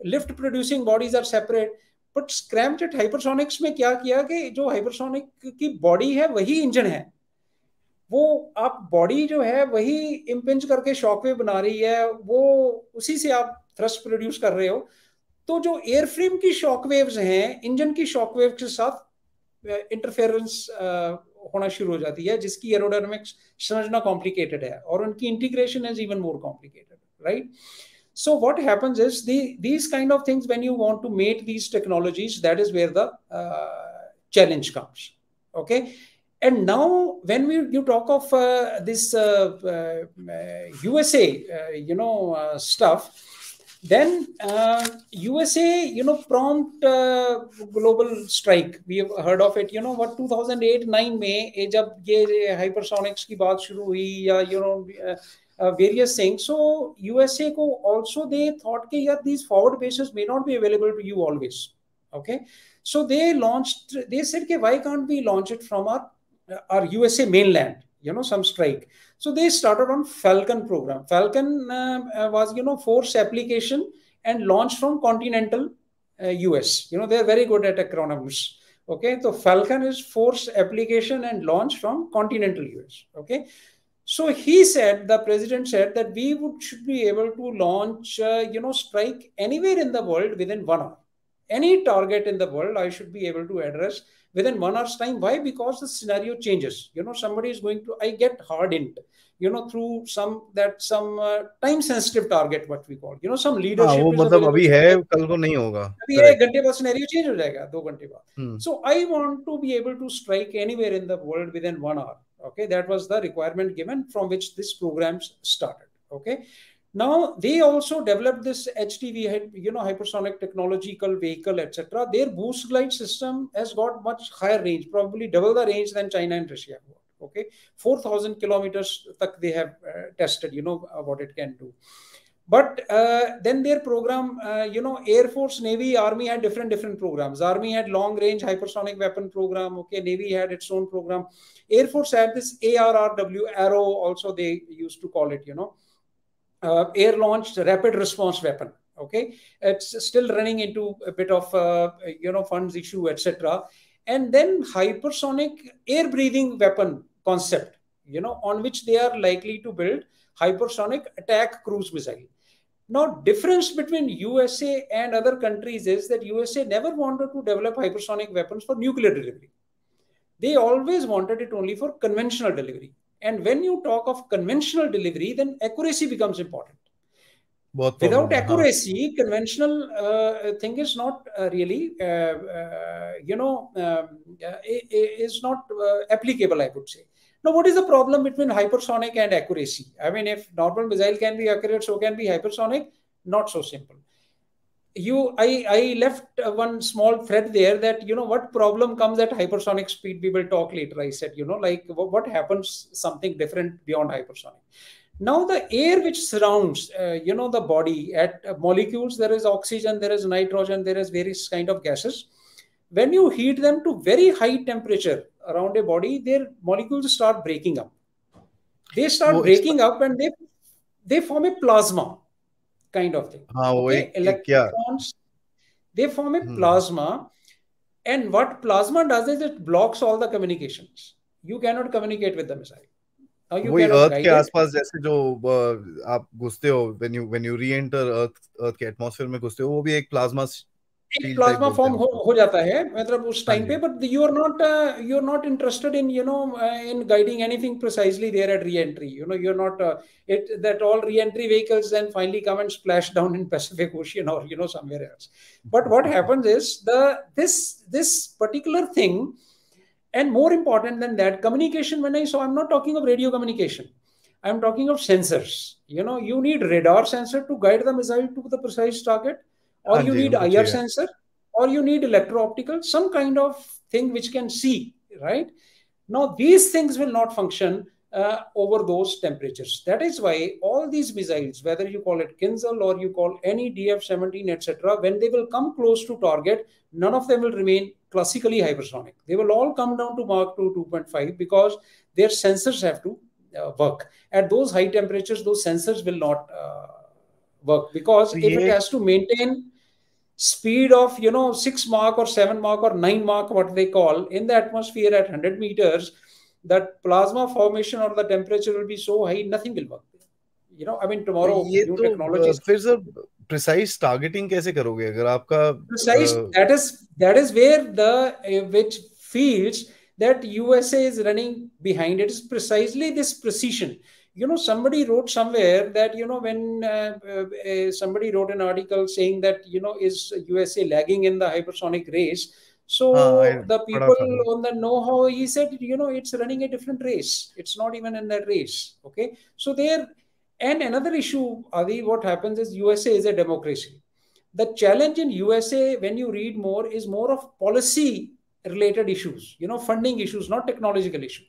lift producing bodies are separate but scramjet hypersonics में क्या किया कि जो हाइपरसोनिक की बॉडी है वही इंजन है। वो आप बॉडी जो है वही इम्पिंज करके शॉकवेव बना रही है वो उसी से आप थ्रस्ट प्रोड्यूस कर रहे हो। तो जो एयर फ्रेम की शॉकवेव्स हैं इंजन की शॉकवेव के साथ इंटरफेरेंस होना शुरू हो जाती है जिसकी एरोडायनामिक्स समझना कॉम्प्लिकेटेड है और उनकी integration is even more complicated right so what happens is the these kind of things when you want to mate these technologies that is where the uh, challenge comes and now when we you talk of uh, this usa you know stuff then usa you know prompt global strike we have heard of it you know what 2008 9 में जब ये hypersonics की बात शुरू हुई या you know uh, various things. So USA को also they thought that yeah, these forward bases may not be available to you always. Okay, so they launched. They said, "Okay, why can't we launch it from our our USA mainland?" You know, some strike. So they started on Falcon program. Falcon uh, was you know force application and launched from continental uh, US. You know, they're very good at acronyms. Okay, so Falcon is force application and launch from continental US. Okay, so he said the president said that we would should be able to launch uh, you know strike anywhere in the world within one hour any target in the world i should be able to address within one hour's time why because the scenario changes you know somebody is going to i get hardened you know through some that some uh, time sensitive target what we call you know some हाँ leadership वो is मतलब अभी available है कल को नहीं होगा अभी एक करेक्ट घंटे बाद सिनेरियो चेंज हो जाएगा दो घंटे बाद हम्म so i want to be able to strike anywhere in the world within one hour okay that was the requirement given from which this programs started okay now they also developed this htv you know hypersonic technological vehicle etc their boost glide system has got much higher range probably double the range than china and russia okay? 4000 kilometers they have uh, tested you know uh, what it can do. But uh, then their program uh, you know air force navy army had different different programs. Army had long range hypersonic weapon program okay? Navy had its own program. Air force had this arrw arrow also they used to call it you know uh, air launched rapid response weapon okay? It's still running into a bit of uh, you know funds issue etc and then hypersonic air breathing weapon concept you know on which they are likely to build hypersonic attack cruise missile. Now difference between usa and other countries is that usa never wanted to develop hypersonic weapons for nuclear delivery. They always wanted it only for conventional delivery and when you talk of conventional delivery then accuracy becomes important. Without accuracy conventional uh, thing is not uh, really uh, uh you know um, uh, is not uh, applicable i would say. Now what is the problem between hypersonic and accuracy? I mean if normal missile can be accurate so can be hypersonic. Not so simple you i i left one small thread there that you know what problem comes at hypersonic speed? We will talk later i said you know like what happens something different beyond hypersonic? Now the air which surrounds uh, you know the body at molecules there is oxygen there is nitrogen there is various kind of gases. When you heat them to very high temperature around a body their molecules start breaking up. They start breaking up and they they form a plasma kind of thing. हाँ okay? Electrons, they form a hmm. plasma. And what plasma does is it blocks all the communications. You cannot communicate with the missile. वही अर्थ के आसपास जैसे जो आप घुसते हो when you when you re-enter अर्थ अर्थ के एटमॉस्फेयर में घुसते हो वो भी एक plasma एक प्लाज्मा फॉर्म हो, हो जाता है मतलब उस टाइम पे but you are not you are not interested in you know in guiding anything precisely there at re-entry you know you are not it that all re-entry vehicles then finally come and splash down in Pacific Ocean or you know somewhere else. But what happens is the this this particular thing, and more important than that, communication. When I saw, I'm not talking of radio communication. I'm talking of sensors. You know, you need radar sensor to guide the missile to the precise target or you need IR sensor, or you need electro-optical, some kind of thing which can see, right? Now, these things will not function uh, over those temperatures. That is why all these missiles, whether you call it Kinzhal or you call any DF-17, etc., when they will come close to target, none of them will remain classically hypersonic. They will all come down to Mach 2, 2.5 because their sensors have to uh, work. At those high temperatures, those sensors will not uh, work because if it has to maintain speed of you know six Mach or seven Mach or nine Mach what they call in the atmosphere at 100 meters that plasma formation or the temperature will be so high nothing will work. You know i mean tomorrow new तो, technologies फिर sir precise targeting कैसे करोगे? अगर आपका precise uh, that is that is where the uh, which feels that usa is running behind it is precisely this precision you know somebody wrote somewhere that you know when uh, uh, somebody wrote an article saying that you know is usa lagging in the hypersonic race? So uh, the people on the know-how he said you know it's running a different race. It's not even in that race okay? So there and another issue Aadi what happens is usa is a democracy. The challenge in usa when you read more is more of policy related issues you know funding issues not technological issues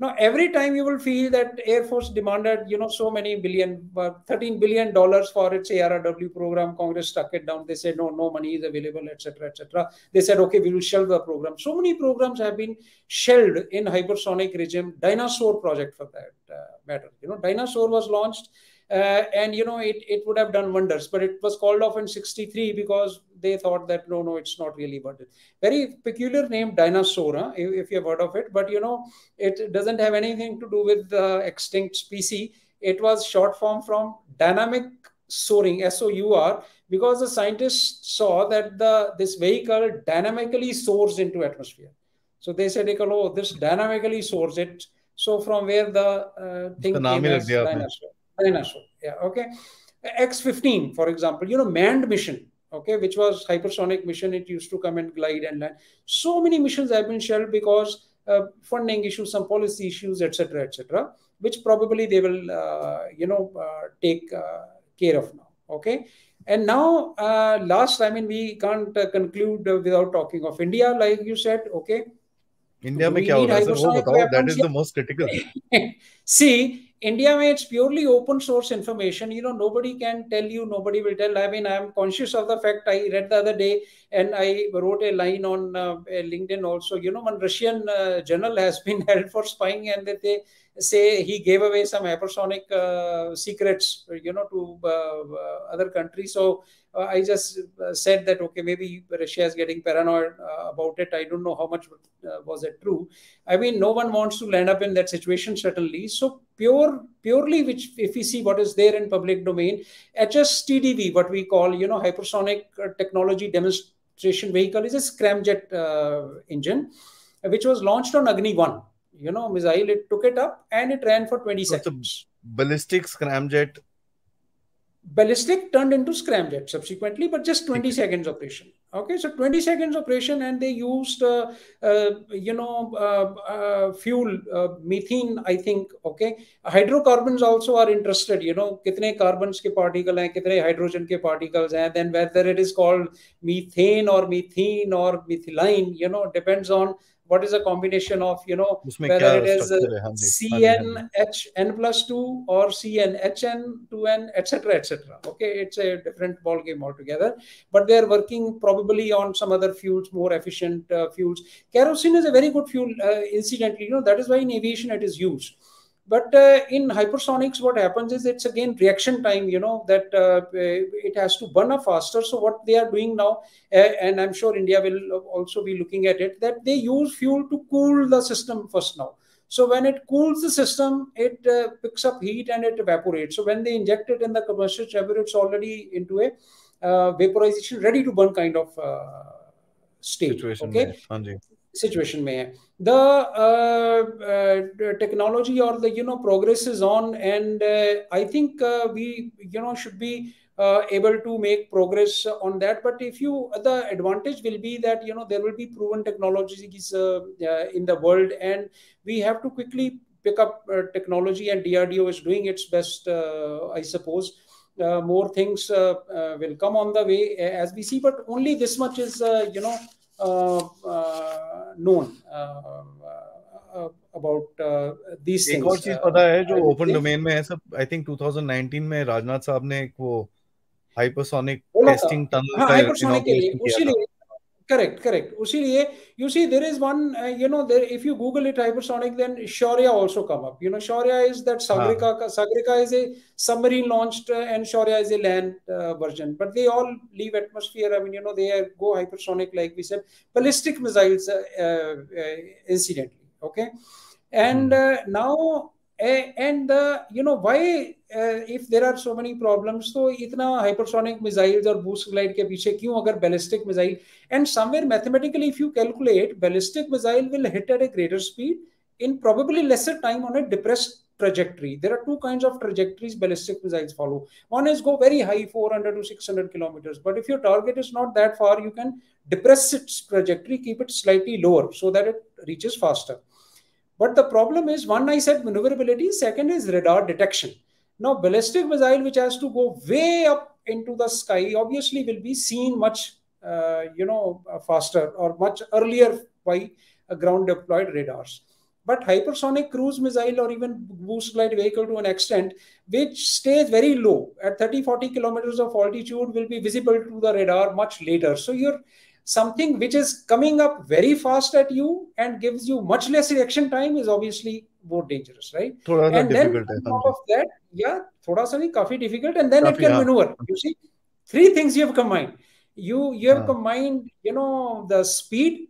now, every time you will feel that Air Force demanded, you know, so many billion, uh, 13 billion dollars for its ARRW program. Congress stuck it down. They said, no, no money is available, etc., etc. They said, okay, we will shelve the program. So many programs have been shelved in hypersonic regime. Dyna-Soar project for that uh, matter. You know, Dyna-Soar was launched uh, and you know it, it would have done wonders but it was called off in 63 because they thought that no no it's not really worth it. Very peculiar name dinosaur huh? if, if, you have heard of it but you know it doesn't have anything to do with the extinct species. It was short form from dynamic soaring s-o-u-r because the scientists saw that the this vehicle dynamically soars into atmosphere. So they said oh this dynamically soars it. So from where the uh, thing came as dinosaur Dyna-Soar. Yeah, okay. X-15, for example, you know, manned mission, okay, which was hypersonic mission. It used to come and glide and land. So many missions have been shelved because uh, funding issues, some policy issues, etc., etc., which probably they will, uh, you know, uh, take uh, care of now. Okay. And now, uh, last, I mean, we can't uh, conclude without talking of India, like you said. Okay. India, mein kya ho? Sir, wo. That is the most critical. See, India, where it's purely open source information, you know, nobody can tell you, nobody will tell. I mean, I'm conscious of the fact I read the other day and I wrote a line on uh, LinkedIn also. You know, one Russian uh, general has been held for spying and they say he gave away some hypersonic uh, secrets, you know, to uh, uh, other countries. So I just uh, said that okay, maybe Russia is getting paranoid uh, about it. I don't know how much was it true. I mean, no one wants to land up in that situation certainly. So pure, purely, which if we see what is there in public domain, HSTDV, what we call you know hypersonic technology demonstration vehicle, is a scramjet engine, which was launched on Agni One. You know, missile. It took it up and it ran for 20 so seconds. ballistic scramjet ballistic turned into scramjet subsequently but just 20 seconds operation. Okay so 20 seconds operation and they used uh, uh, you know uh, uh fuel uh, methane i think okay. Hydrocarbons also are interested you know kitne carbons ke particles hain kitne hydrogen ke particles hain then whether it is called methane or methane or methylene you know depends on what is a combination of you know whether it is CnHn plus 2 or CnHn 2n etc etc okay it's a different ball game altogether. But they are working probably on some other fuels more efficient uh, fuels. Kerosene is a very good fuel uh, incidentally you know that is why in aviation it is used but uh, in hypersonics what happens is it's again reaction time you know that uh, it has to burn up faster. So what they are doing now uh, and i'm sure india will also be looking at it that they use fuel to cool the system first now. So when it cools the system it uh, picks up heat and it evaporates. So when they inject it in the commercial chamber it's already into a uh, vaporization ready to burn kind of uh, state situation okay situation may the uh, uh, technology or the you know progress is on and uh, i think uh, we you know should be uh, able to make progress on that. But if you the advantage will be that you know there will be proven technologies uh, in the world and we have to quickly pick up technology and drdo is doing its best i suppose. Uh, more things uh, uh, will come on the way as we see. But only this much is you know known about these एक और चीज़ पता है जो open domain में है सब I think 2019 में राजनाथ साहब ने एक वो हाइपरसोनिक टेस्टिंग टनल का इनॉग्रेशन किया था। Correct correct. Usually, you see there is one uh, you know there if you google it hypersonic then shaurya also come up. You know shaurya is that sagarika ah. sagarika is a submarine launched uh, and shaurya is a land uh, version. But they all leave atmosphere. I mean you know they are, go hypersonic like we said ballistic missiles uh, uh, uh, incidentally okay? And hmm. now and you know why uh, if there are so many problems so itna hypersonic missiles or boost glide ke piche kyun agar ballistic missile? And somewhere mathematically if you calculate ballistic missile will hit at a greater speed in probably lesser time on a depressed trajectory. There are two kinds of trajectories ballistic missiles follow. One is go very high 400 to 600 kilometers. But if your target is not that far you can depress its trajectory keep it slightly lower so that it reaches faster but the problem is one, I said maneuverability, second is radar detection. Now, ballistic missile, which has to go way up into the sky, obviously will be seen much, uh, you know, uh, faster or much earlier by ground deployed radars. But hypersonic cruise missile or even boost glide vehicle to an extent, which stays very low at 30, 40 kilometers of altitude, will be visible to the radar much later. So you're something which is coming up very fast at you and gives you much less reaction time is obviously more dangerous, right? and then on of that, yeah, thoda sa nahi, difficult, and then it can maneuver. You see, three things you have combined. You you have combined, you know, the speed.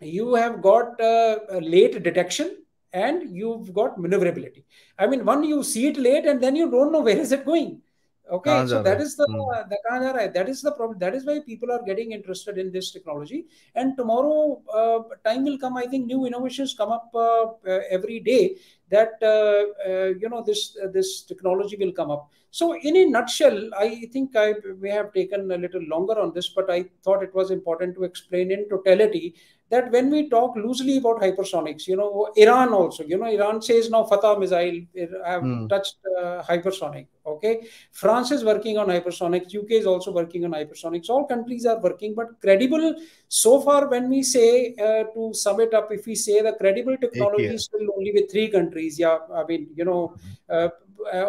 You have got uh, late detection, and you've got maneuverability. I mean, one you see it late, and then you don't know where is it going okay so that is the hmm. the that is the problem. That is why people are getting interested in this technology. And tomorrow uh, time will come. I think new innovations come up uh, uh, every day that uh, uh, you know this uh, this technology will come up. So in a nutshell i think i may have taken a little longer on this but i thought it was important to explain in totality that when we talk loosely about hypersonics, you know, Iran also, you know, Iran says now Fateh missile I have mm. touched uh, hypersonic. Okay, France is working on hypersonics. UK is also working on hypersonics. All countries are working, but credible so far. When we say uh, to sum it up, if we say the credible technology is still only with three countries. Yeah, I mean, you know. Uh,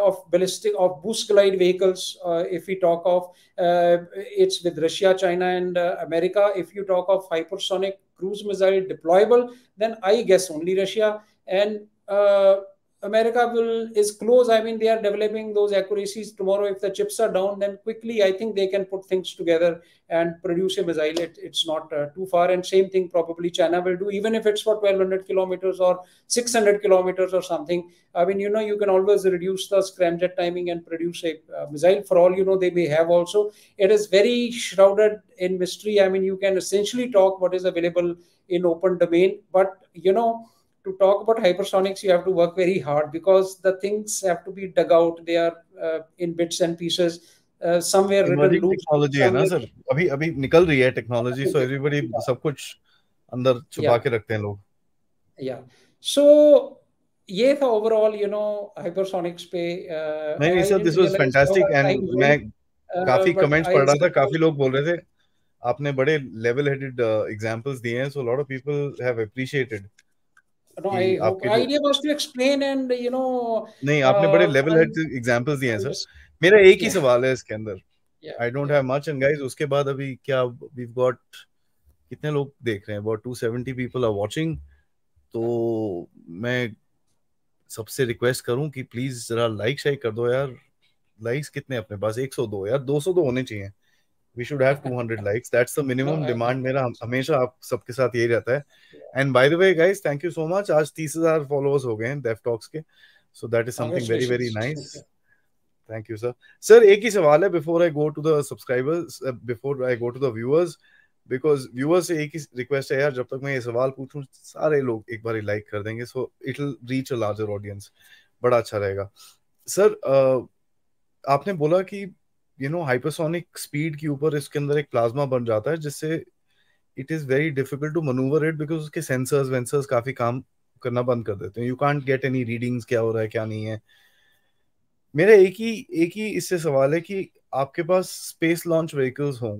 of ballistic of boost glide vehicles uh, if we talk of uh, it's with russia china and uh, america if you talk of hypersonic cruise missile deployable, then I guess only Russia. And uh, America will is close. I mean, they are developing those accuracies tomorrow. If the chips are down, then quickly I think they can put things together and produce a missile. It, it's not uh, too far. And same thing probably China will do, even if it's for 1200 kilometers or 600 kilometers or something. I mean, you know, you can always reduce the scramjet timing and produce a uh, missile. For all you know, they may have also. It is very shrouded in mystery. I mean, you can essentially talk what is available in open domain, but you know to talk about hypersonics, you have to work very hard because the things have to be dug out. They are uh, in bits and pieces. Uh, somewhere written technology है ना sir अभी अभी निकल रही है technology so everybody सब कुछ अंदर छुपा के रखते हैं लोग या सो ये था ओवरऑल यू नो हाइपरसोनिक्स पे नहीं नहीं sir this was fantastic and मैं काफी कमेंट्स पढ़ रहा था काफी लोग बोल रहे थे आपने बड़े लेवल हेडेड एग्जांपल्स दिए हैं so lot of people have appreciated No, I, idea was to explain and you know. नहीं आपने बड़े लेवल हेड एग्जांपल्स दिए हैं सर मेरा एक ही सवाल है इसके अंदर। I don't have much and guys उसके बाद अभी क्या वी गॉट कितने लोग देख रहे हैं? अबाउट 270 पीपल आर वाचिंग तो मैं सबसे रिक्वेस्ट करूँ कि प्लीज़ जरा लाइक शाइक कर दो यार। लाइक्स कितने अपने पास? 102 यार 200 तो होने चाहिए। We should have 200 likes that's the minimum demand मेरा हमेशा आप सबके साथ यही रहता है। And by the way guys thank you so much आज 30000 फॉलोअर्स हो गए हैं डेफ टॉक्स के so that is something very very nice thank you sir sir एक ही सवाल है before I go to the subscribers before I go to the viewers because viewers से एक ही रिक्वेस्ट है यार जब तक मैं ये सवाल पूछूँ सारे लोग एक बार लाइक कर देंगे so it will reach a larger audience बड़ा अच्छा रहेगा। सर uh, आपने बोला कि यू नो हाइपरसोनिक स्पीड के ऊपर इसके अंदर एक प्लाज्मा बन जाता है, जिससे it is very difficult to manoeuvre it because उसके सेंसर्स वेंसर्स काफ़ी काम करना बंद कर देते हैं। You can't get any readings क्या हो रहा है, क्या नहीं है। मेरा एक ही एक ही इससे सवाल है कि आपके पास स्पेस लॉन्च व्हीकल्स हों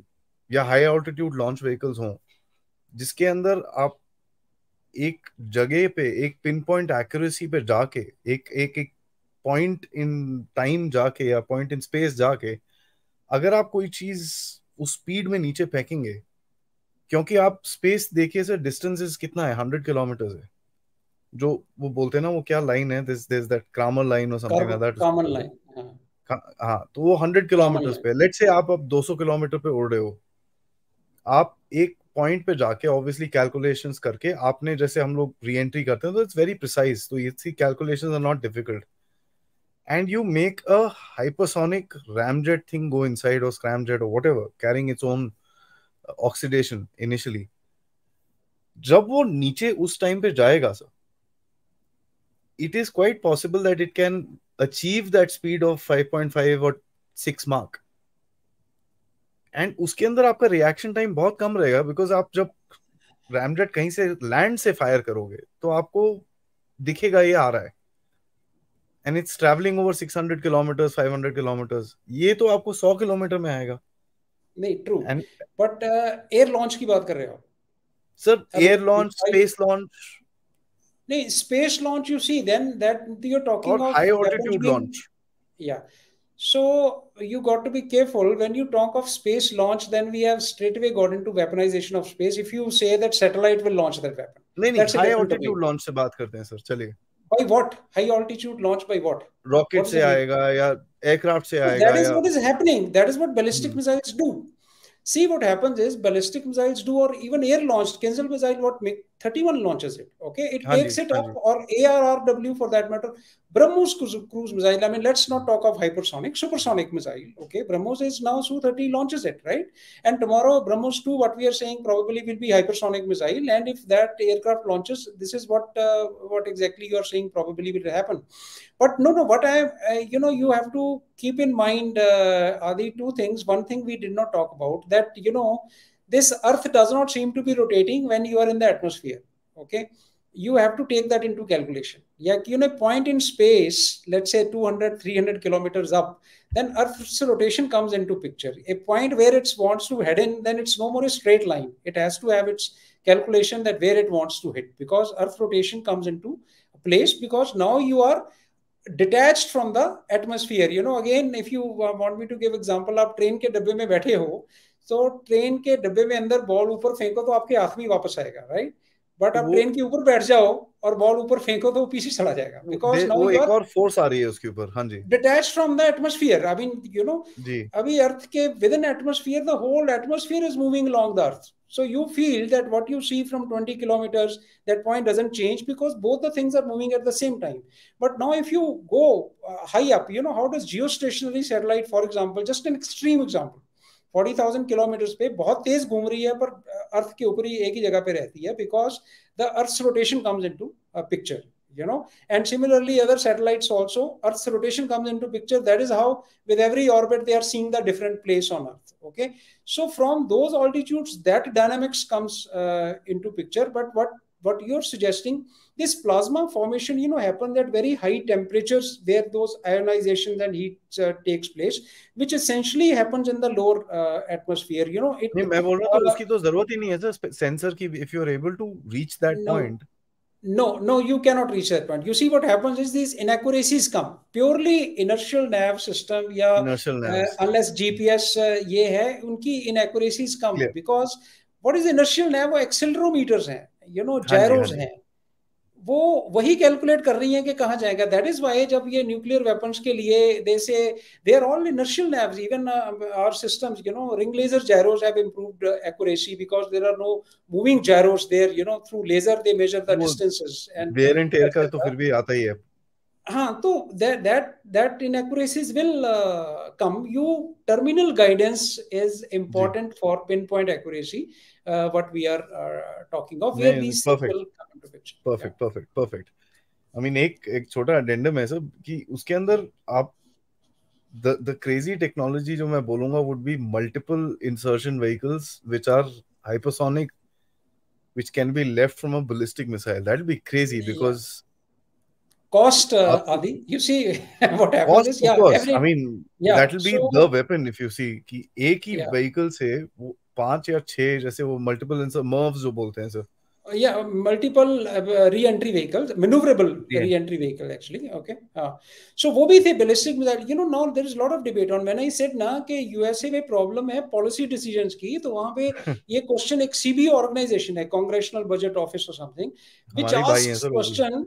या हाई ऑल्टीट्यूड लॉन्च व्हीकल्स हों, जिसके अंदर आप एक जगह पे, एक पिन पॉइंट एक्यूरेसी पे जाके, एक एक एक पॉइंट इन टाइम जाके या पॉइंट इन स्पेस जाके अगर आप कोई चीज़ उस स्पीड में नीचे फेंकेंगे क्योंकि आप स्पेस देखिए सर डिस्टेंस कितना है? हंड्रेड किलोमीटर है। जो वो बोलते हैं ना वो क्या लाइन है? This this that Karman line और something like that Karman line हाँ। तो वो हंड्रेड किलोमीटर पे लेट्स से आप अब 200 किलोमीटर पे उड़ रहे हो। आप एक पॉइंट पे जाके ऑब्वियसली कैलकुलेशंस करके आपने जैसे हम लोग री एंट्री करते हैं तो इट्स वेरी प्रिसाइज तो ये calculations are not difficult and you make a hypersonic ramjet thing go inside or scramjet or whatever carrying its own oxidation initially जब वो नीचे उस टाइम पे जाएगा sir it is quite possible that it can achieve that speed of 5.5 or 6 mark and उसके अंदर आपका reaction time बहुत कम रहेगा बिकॉज़ आप जब रैमजेट कहीं से लैंड से फायर करोगे तो आपको दिखेगा ये आ रहा है and it's travelling over 600 kilometres 500 kilometres ये तो आपको 100 किलोमीटर में आएगा नहीं ट्रू बट एयर लॉन्च की बात कर रहे हो sir air launch space launch नहीं space launch you see then that you are talking of high altitude launch या So you got to be careful when you talk of space launch. Then we have straight away got into weaponization of space. If you say that satellite will launch that weapon, नहीं नहीं high altitude launch से बात करते हैं sir चलिए By what high altitude launch by what rocket se आएगा ya aircraft se आएगा that is what is happening that is what ballistic hmm. missiles do see what happens is ballistic missiles do or even air launched Kinzhal missile what make 31 launches it okay it takes it up or ARRW for that matter BrahMos cruise missile, I mean, let's not talk of hypersonic, supersonic missile. Okay, BrahMos is now Su-30 launches it, right? And tomorrow, BrahMos 2, what we are saying probably will be hypersonic missile. And if that aircraft launches, this is what uh, what exactly you are saying probably will happen. But no, no, what I, uh, you know, you have to keep in mind uh, are the two things. One thing we did not talk about that, you know, this earth does not seem to be rotating when you are in the atmosphere okay? You have to take that into calculation. Like you know point in space let's say 200 300 kilometers up then earth's rotation comes into picture. A point where it wants to head in then it's no more a straight line. It has to have its calculation that where it wants to hit because earth rotation comes into place because now you are detached from the atmosphere. You know again if you uh, want me to give example up train ke mein ho तो train के डब्बे में अंदर ball ऊपर फेंको तो आपके हाथ में वापस आएगा राइट बट आप ट्रेन के ऊपर बैठ जाओ और बॉल ऊपर फेंको तो पीछे चला जाएगा बिकॉज़ नाउ एक और फोर्स आ रही है उसके ऊपर हाँ जी detach from the atmosphere I mean you know अभी अर्थ के within atmosphere the whole atmosphere is moving along the earth so you feel that what you see from 20 kilometers that point doesn't change because both the things are moving at the same time but now if you go uh, high up you know how does geostationary satellite for example just an extreme example forty thousand kilometre पे बहुत तेज घूम रही है पर अर्थ के ऊपर ही एक ही जगह पे रहती है because the earth rotation comes in to picture you know and similarly other satellites also earth's rotation comes into picture that is how with every orbit they are seeing the different place on earth okay so from those altitudes that dynamics comes uh, into picture but what what you're suggesting this plasma formation you know happens at very high temperatures where those ionizations and heat uh, takes place which essentially happens in the lower uh, atmosphere you know it uh, sir sensor if you are able to reach that no. point no, no, you cannot reach that point. You see, what happens is these inaccuracies come purely inertial nav system, yeah, inertial nav. Uh, unless GPS, uh, ye hai, unki inaccuracies come because what is inertial nav? वो accelerometers हैं. You know gyros हैं वो वही calculate कर रही हैं कि कहाँ जाएगा। दैट इज़ वाई जब ये न्यूक्लियर वेपन्स के लिए they say they are all inertial navs even our systems you know ring laser gyros have improved accuracy because there are no moving gyros there you know through laser they measure the distances and wear and tear का तो फिर भी आता ही है। हाँ तो that that that inaccuracies will come you terminal guidance is important for pinpoint accuracy what we are talking of where these will perfect perfect perfect I mean एक एक छोटा अडेंडम है सब कि उसके अंदर आप द द क्रेजी टेक्नोलॉजी जो मैं बोलूंगा would be multiple insertion vehicles which are hypersonic which can be left from a ballistic missile that would be crazy because cost uh, adi you see what happens cost, is yeah course. Every, i mean yeah, that will be so, the weapon if you see कि एक ही yeah. vehicle से वो पाँच या छह जैसे वो multiple Merv जो बोलते हैं सर या मल्टीपल री entry vehicle manoeuvrable reentry vehicle actually okay so वो भी थे ballistic missile you know now there is lot of debate on मैंने सेड ना कि यूएसए में प्रॉब्लम है पॉलिसी डिसीज़न की तो वहाँ पे ये क्वेश्चन एक सीबी ऑर्गेनाइजेशन है कांग्रेशनल बजट ऑफ़िस और समथिंग विच आस्क क्वेश्चन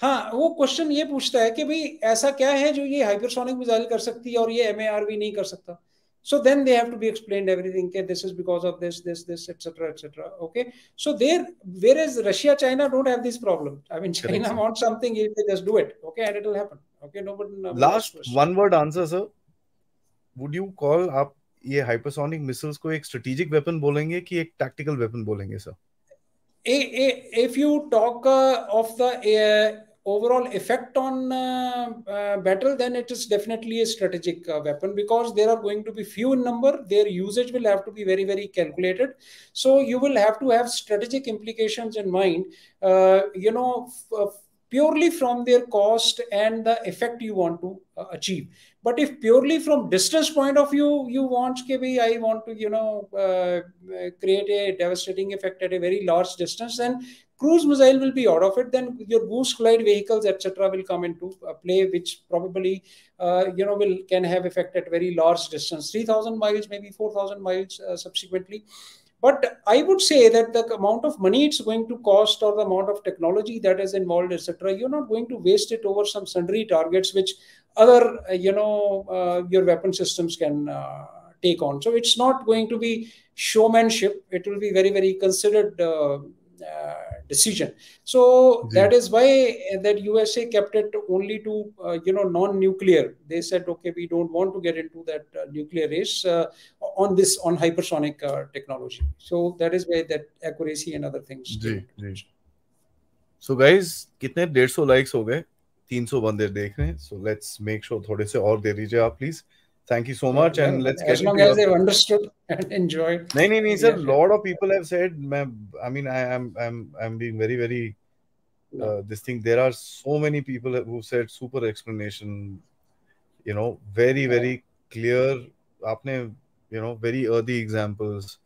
हाँ वो क्वेश्चन ये पूछता है कि भाई ऐसा क्या है जो ये हाइपरसोनिक मिसाइल कर सकती है और ये एम नहीं कर सकता? so then they have to be explained everything okay this is because of this this this etc etc okay so there whereas russia china don't have this problem i mean china Correct. wants something if they just do it okay and it will happen okay nobody no, last one word answer sir would you call up ये hypersonic missiles को एक strategic weapon बोलेंगे कि एक tactical weapon बोलेंगे sir if you talk uh, of the uh, overall effect on uh, uh, battle, then it is definitely a strategic uh, weapon because there are going to be few in number. Their usage will have to be very, very calculated. So you will have to have strategic implications in mind. You know, purely from their cost and the effect you want to uh, achieve but if purely from distance point of view you want kb i want to you know uh, create a devastating effect at a very large distance then cruise missile will be out of it then your boost glide vehicles etc will come into uh, play which probably uh, you know will can have effect at very large distance 3000 miles maybe 4000 miles uh, subsequently. But i would say that the amount of money it's going to cost or the amount of technology that is involved etc you're not going to waste it over some sundry targets which other uh, you know uh, your weapon systems can uh, take on. So it's not going to be showmanship. It will be very very considered uh, decision so that is why that usa kept it only to uh, you know non-nuclear they said okay we don't want to get into that uh, nuclear race uh, on this on hypersonic uh, technology so that is why that accuracy and other things ji ji so guys कितने 150 likes हो गए 300 बंदे देख रहे हैं so let's make sure थोड़े से और दे दीजिए आप please thank you so much and let's as long as they've understood and enjoyed no no no sir a lot of people have said i mean i am i'm i'm being very very uh, this thing there are so many people who said super explanation you know very very clear आपने you know very early examples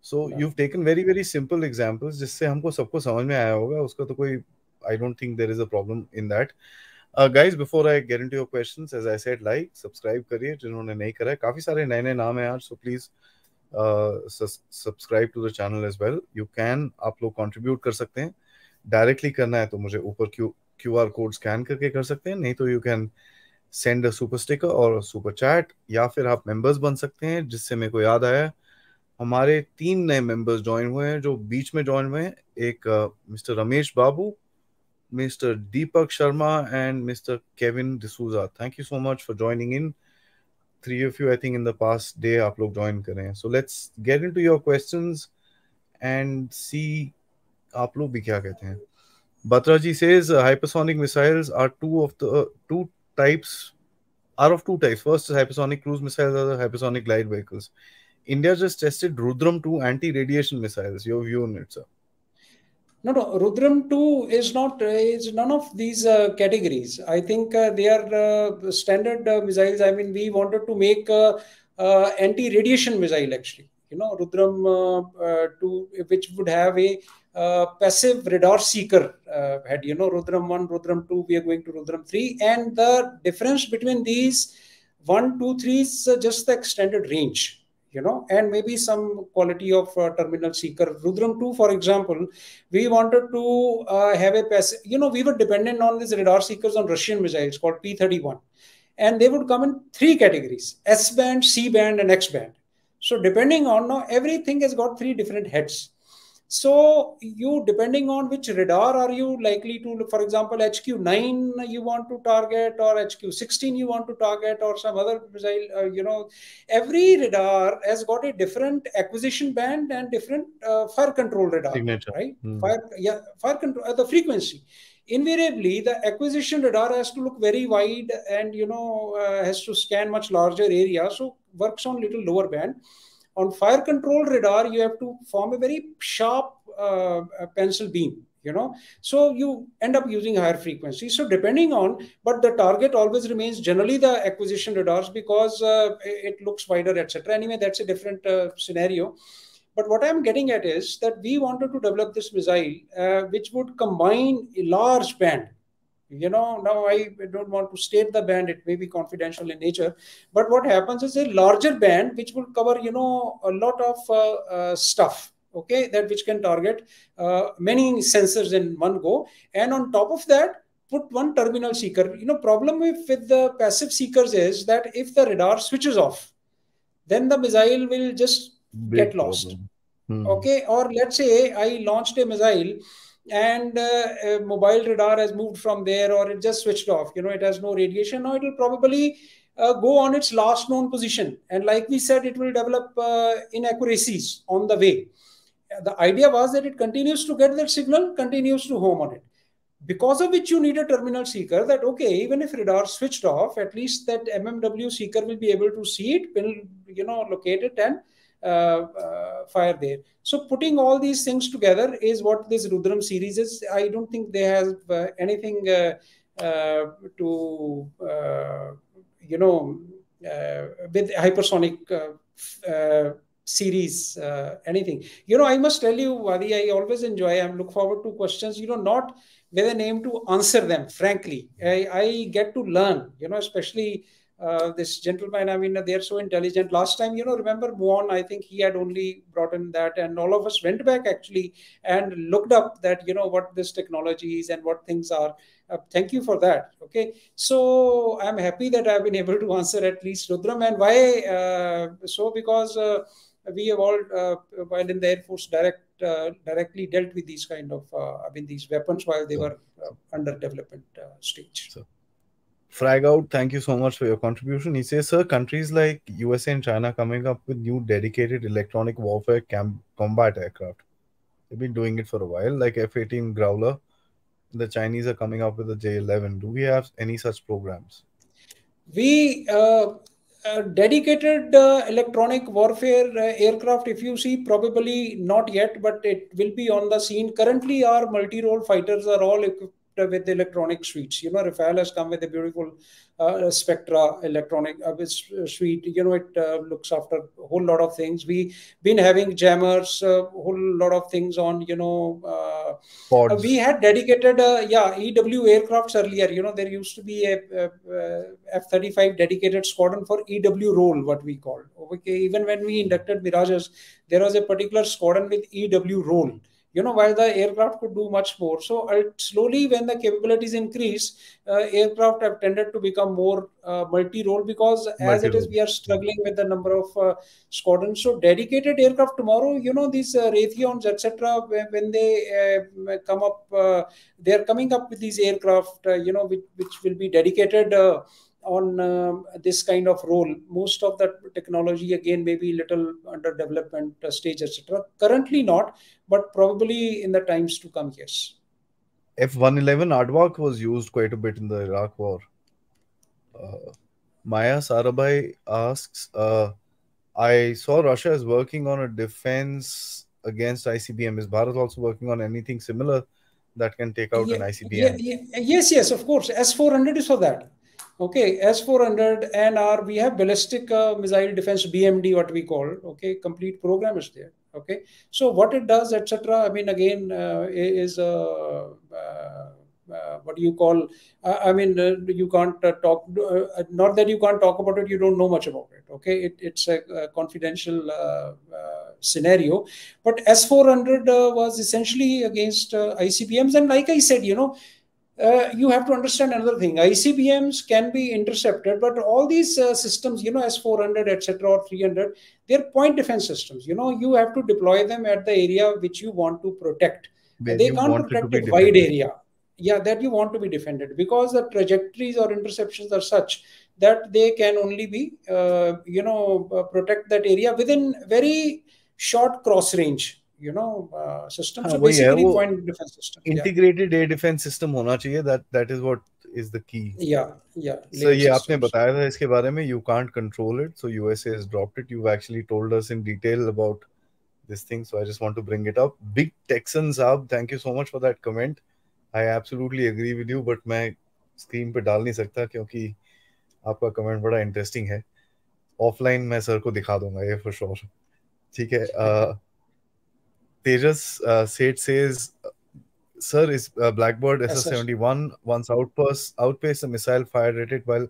so yeah. you've taken very very simple examples जिससे हमको सबको समझ में आया होगा उसका तो कोई I don't think there is a problem in that. guys before I into your questions as I said like subscribe करिए, जिन्होंने नहीं करा है। काफ़ी सारे नए नए नाम है यार so please subscribe to the channel as well you can आप लोग कंट्रीब्यूट कर सकते हैं। डायरेक्टली करना है तो मुझे ऊपर Q Q R code scan करके कर सकते हैं। नहीं तो you can send a super sticker और सुपर चैट या फिर आप मेंबर्स बन सकते हैं, जिससे मेरे को याद आया। हमारे तीन नए मेंबर्स ज्वाइन हुए हैं, जो बीच में ज्वाइन हुए हैं। एक mister Ramesh Babu Mr. Deepak Sharma and Mr. Kevin D'Souza. Thank you so much for joining in. Three of you, I think, in the past day, aap log join. So let's get into your questions and see aap log bhi kya kehte hain. Batraji says uh, hypersonic missiles are two of the uh, two types are of two types. First is hypersonic cruise missiles, other hypersonic glide vehicles. India just tested Rudram 2 anti-radiation missiles. Your view on it, sir? No, no. Rudram 2 is not, is none of these uh, categories. I think uh, they are uh, standard uh, missiles. I mean, we wanted to make uh, uh, anti-radiation missile actually. You know, Rudram 2, which would have a passive radar seeker head. You know, Rudram 1, Rudram 2, we are going to Rudram 3. And the difference between these 1, 2, 3 is just the extended range you know, and maybe some quality of uh, terminal seeker. Rudram 2, for example, we wanted to uh, have a passive, you know, we were dependent on these radar seekers on Russian missiles called P 31. And they would come in three categories S band, C band, and X band. So, depending on now, everything has got three different heads. So you, depending on which radar are you likely to, for example, HQ9 you want to target or HQ16 you want to target or some other missile, uh, you know, every radar has got a different acquisition band and different uh, fire control radar, Signature. right? Hmm. Fire, yeah, fire control, uh, the frequency. Invariably, the acquisition radar has to look very wide and, you know, uh, has to scan much larger area. So works on little lower band on fire control radar you have to form a very sharp uh, pencil beam you know. So you end up using higher frequency. So depending on but the target always remains generally the acquisition radars because uh, it looks wider etc anyway that's a different uh, scenario. But what i'm getting at is that we wanted to develop this missile uh, which would combine a large band you know now i don't want to state the band. It may be confidential in nature. But what happens is a larger band which will cover you know a lot of uh, uh, stuff okay that which can target uh, many sensors in one go. And on top of that put one terminal seeker. You know problem with, with the passive seekers is that if the radar switches off then the missile will just Big get lost. hmm. okay or let's say i launched a missile and uh, mobile radar has moved from there or it just switched off. You know it has no radiation. Now it will probably uh, go on its last known position. And like we said it will develop uh, inaccuracies on the way. The idea was that it continues to get that signal continues to home on it. Because of which you need a terminal seeker that okay even if radar switched off at least that mmw seeker will be able to see it will you know locate it and Uh, uh, fire there. So putting all these things together is what this Rudram series is. I don't think they have uh, anything uh, to you know with hypersonic series uh, anything you know i must tell you Wadi, i always enjoy i look forward to questions you know not with a name to answer them frankly I, I get to learn you know especially uh, this gentleman, I mean, they are so intelligent. Last time, you know, remember Muon, I think he had only brought in that, and all of us went back actually and looked up that, you know, what this technology is and what things are. Uh, thank you for that. Okay. So I'm happy that I've been able to answer at least Rudram. And why uh, so? Because uh, we have all, uh, while in the Air Force, direct directly dealt with these kind of, I mean, these weapons while they were under development stage. So. Frag out, thank you so much for your contribution. He says, sir, countries like USA and China coming up with new dedicated electronic warfare combat aircraft. They've been doing it for a while, like F-18 Growler. The Chinese are coming up with the J-11. Do we have any such programs? We uh, uh, dedicated uh, electronic warfare uh, aircraft, if you see, probably not yet, but it will be on the scene. Currently, our multi-role fighters are all equipped with the electronic suites. You know, Rafale has come with a beautiful uh, Spectra electronic uh, uh suite. You know, it uh, looks after a whole lot of things. We've been having jammers, a uh, whole lot of things on, you know, uh, we had dedicated, yeah, EW aircrafts earlier. You know, there used to be a, F 35 dedicated squadron for EW role, what we call. Okay, even when we inducted Mirages, there was a particular squadron with EW role you know while the aircraft could do much more. So uh, slowly when the capabilities increase uh, aircraft have tended to become more uh, multi-role because as it is we are struggling with the number of uh, squadrons. So dedicated aircraft tomorrow you know these uh, raytheons etc when, when, they uh, come up they are coming up with these aircraft you know which, which will be dedicated on um, this kind of role. Most of that technology, again, maybe a little under development uh, stage, etc. Currently not, but probably in the times to come, yes. F-111 Aardvark was used quite a bit in the Iraq War. Uh, Maya Sarabhai asks, uh, I saw Russia is working on a defense against ICBM. Is Bharat also working on anything similar that can take out yeah, an ICBM? Yeah, yeah, yes, yes, of course. S-400 is for that. Okay, S-400 and our, we have ballistic uh, missile defense, BMD, what we call, okay, complete program is there. Okay, so what it does, etc. I mean, again, uh, is uh, uh uh, what do you call uh, i mean you can't talk not that you can't talk about it you don't know much about it okay it, it's a, a confidential scenario but s400 was essentially against icbms and like i said you know you have to understand another thing. Icbms can be intercepted but all these systems you know s400 etc or 300 they're point defense systems. You know you have to deploy them at the area which you want to protect. Where they can't protect a wide area. Yeah that you want to be defended because the trajectories or interceptions are such that they can only be uh, you know uh, protect that area within very short cross range you know uh, system so basically yeah, point defense system integrated yeah. air defense system hona chahiye that that is what is the key yeah yeah so ye aapne bataya tha iske bare mein you can't control it so usa has dropped it you've actually told us in detail about this thing so i just want to bring it up big texans up thank you so much for that comment I absolutely agree with you but मैं screen पे डाल नहीं सकता क्योंकि आपका comment बड़ा interesting है offline मैं सर को दिखा दूँगा ये फॉर श्योर ठीक है Tejas uh, Seth says, Sir, is uh, Blackbird SR 71 once outpass, outpaced a missile fired at it while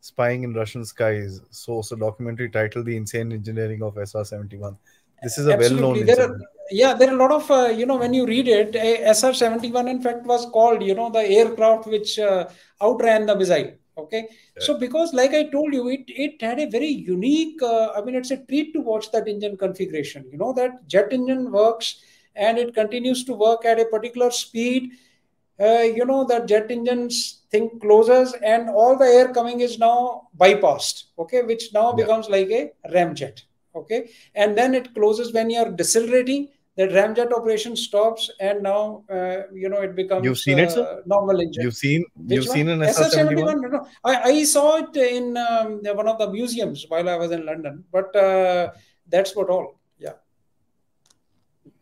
spying in Russian skies? Source a documentary titled The Insane Engineering of SR 71. This is a Absolutely. well known. There are, yeah, there are a lot of, uh, you know, when you read it, SR 71 in fact was called, you know, the aircraft which uh, outran the missile okay? Yeah. so because like i told you it it had a very unique uh, i mean it's a treat to watch that engine configuration. You know that jet engine works and it continues to work at a particular speed. Uh, you know that jet engines thing closes and all the air coming is now bypassed. Okay? Which now yeah. becomes like a ramjet. Okay? And then it closes when you're decelerating the ramjet operation stops and now uh, you know it becomes you've seen it sir? normal engine you've seen Which you've one? seen an SR-71? No, no. I, I saw it in um, one of the museums while I was in London but uh, that's what all yeah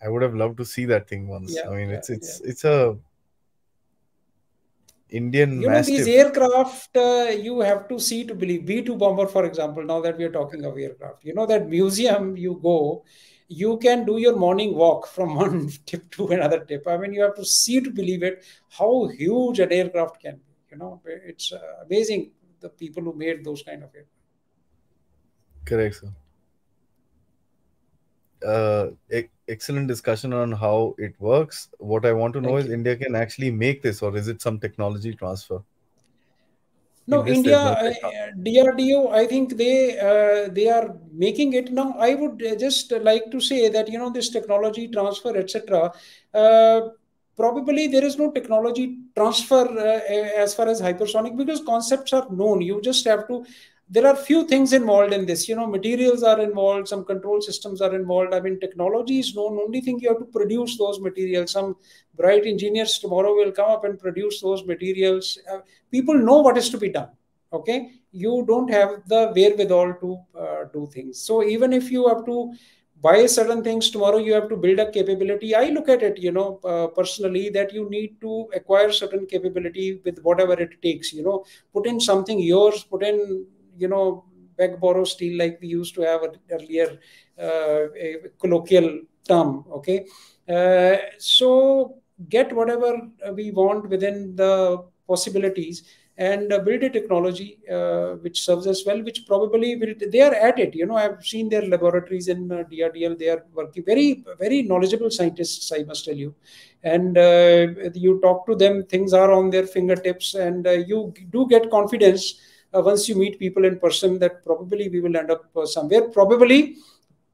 I would have loved to see that thing once yeah, I mean yeah, it's it's yeah. it's a Indian you know these aircraft uh, you have to see to believe B2 bomber for example now that we are talking of aircraft you know that museum you go you can do your morning walk from one tip to another tip I mean you have to see to believe it how huge an aircraft can be you know it's uh, amazing the people who made those kind of aircraft correct sir uh, excellent discussion on how it works. What I want to know Thank is you. India can actually make this, or is it some technology transfer? No, In India, uh, DRDO, I think they uh, they are making it now. I would just like to say that you know this technology transfer, etc. Uh, probably there is no technology transfer uh, as far as hypersonic because concepts are known. You just have to there are few things involved in this. You know materials are involved some control systems are involved. I mean technology is known. Only thing you have to produce those materials. Some bright engineers tomorrow will come up and produce those materials. Uh, people know what is to be done okay? You don't have the wherewithal to uh, do things. So even if you have to buy certain things tomorrow you have to build a capability. I look at it you know uh, personally that you need to acquire certain capability with whatever it takes you know. Put in something yours put in you know beg borrow steal like we used to have earlier uh, a colloquial term okay? Uh, so get whatever we want within the possibilities and uh, build a technology uh, which serves us well which probably will they are at it. You know i've seen their laboratories in uh, drdl they are working very very knowledgeable scientists i must tell you. And uh, you talk to them things are on their fingertips and uh, you do get confidence once you meet people in person that probably we will end up uh, somewhere probably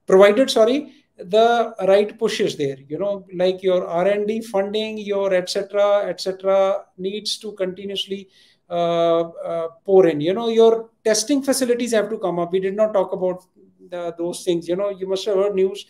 provided sorry the right push is there you know like your r&d funding your etc etc needs to continuously uh, uh, pour in. You know, your testing facilities have to come up. We did not talk about the, those things. You know, you must have heard news.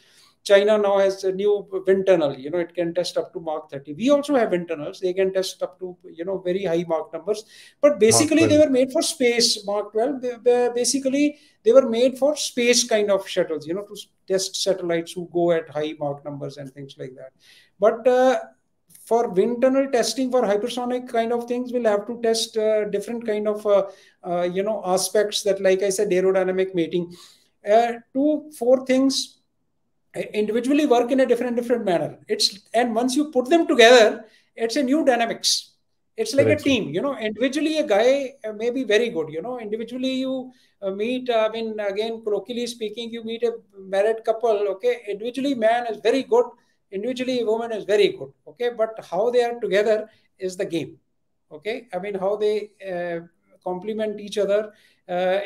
China now has a new wind tunnel. You know, it can test up to Mach 30. We also have wind tunnels. They can test up to you know very high Mach numbers. But basically, they were made for space. Mach 12. They, they, basically, they were made for space kind of shuttles. You know, to test satellites who go at high Mach numbers and things like that. But uh, for wind tunnel testing for hypersonic kind of things we'll have to test uh, different kind of uh, uh, you know aspects that like i said aerodynamic mating uh, two four things individually work in a different different manner. It's and once you put them together it's a new dynamics. It's like a team you know individually a guy uh, may be very good you know individually you meet i mean again colloquially speaking you meet a married couple okay? Individually man is very good. Individually woman is very good okay? But how they are together is the game okay? I mean how they uh, complement each other uh,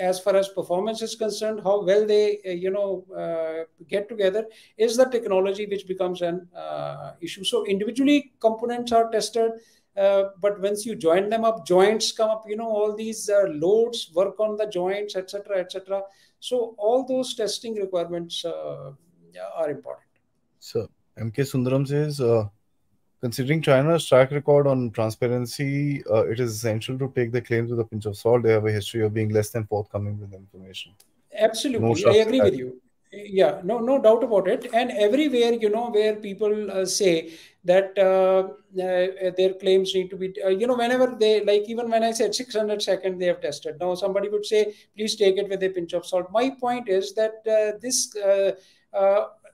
as far as performance is concerned how well they uh, you know uh, get together is the technology which becomes an uh, issue. So individually components are tested uh, but once you join them up joints come up you know all these loads work on the joints etc etc so all those testing requirements are important. So MK Sundaram says, uh, considering China's track record on transparency, uh, it is essential to take the claims with a pinch of salt. They have a history of being less than forthcoming with information. Absolutely, no I agree with you. Yeah, no, no doubt about it. And everywhere, you know, where people uh, say that uh, uh, their claims need to be, uh, you know, whenever they, like even when I said 600 second they have tested. Now somebody would say, please take it with a pinch of salt. My point is that this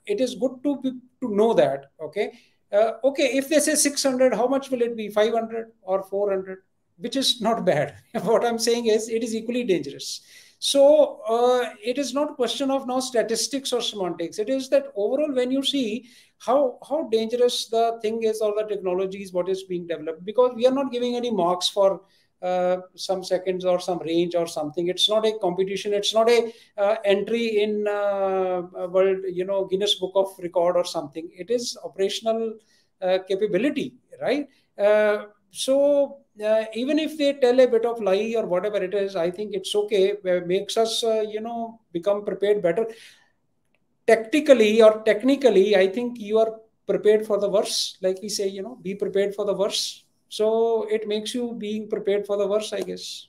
it is good to be, to know that okay uh, okay if they say 600 how much will it be? 500 or 400 which is not bad. What i'm saying is it is equally dangerous. So uh, it is not a question of now statistics or semantics. It is that overall when you see how how dangerous the thing is or the technology is what is being developed because we are not giving any marks for uh, some seconds or some range or something. It's not a competition. It's not a uh, entry in uh, world you know guinness book of record or something. It is operational uh, capability right? Uh, so uh, even if they tell a bit of lie or whatever it is i think it's okay. It makes us you know become prepared better. Tactically or technically i think you are prepared for the worst. Like we say you know be prepared for the worst so it makes you being prepared for the worst, I guess.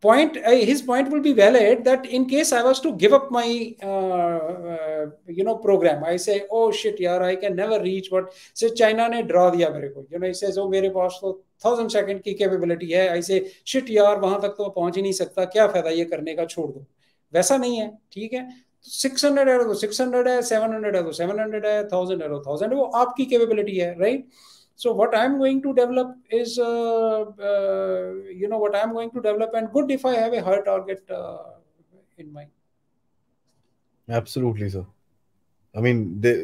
point uh, his point will be valid that in case I was to give up my uh, uh, you know program, I say, oh shit, yeah, I can never reach what say China ने draw दिया मेरे को. You know, he says, oh मेरे पास तो thousand second की capability है. I say, shit यार वहाँ तक तो पहुँच ही नहीं सकता. क्या फ़ायदा ये करने का छोड़ दो. वैसा नहीं है, ठीक है. 600 है तो 600 है, 700 है तो 700 है, 1000 है तो 1000 है. वो आपकी capability है, right? so what i'm going to develop is uh, uh, you know what i'm going to develop and good if i have a higher target uh, in mind absolutely sir i mean they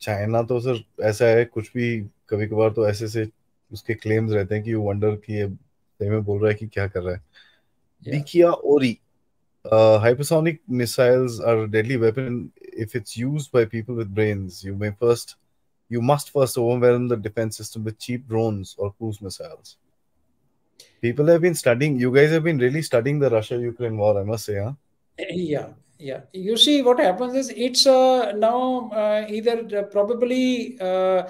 China तो sir ऐसा है कुछ भी कभी कभार तो ऐसे से उसके क्लेम्स रहते हैं कि यू वंडर कि ये सही में बोल रहा है कि क्या कर रहा है बिकिया ओरी hypersonic missiles are a deadly weapon if it's used by people with brains you may first you must first overwhelm the defense system with cheap drones or cruise missiles. People have been studying, you guys have been really studying the Russia Ukraine war, I must say, huh? Yeah, yeah. You see, what happens is it's uh, now uh, either probably uh,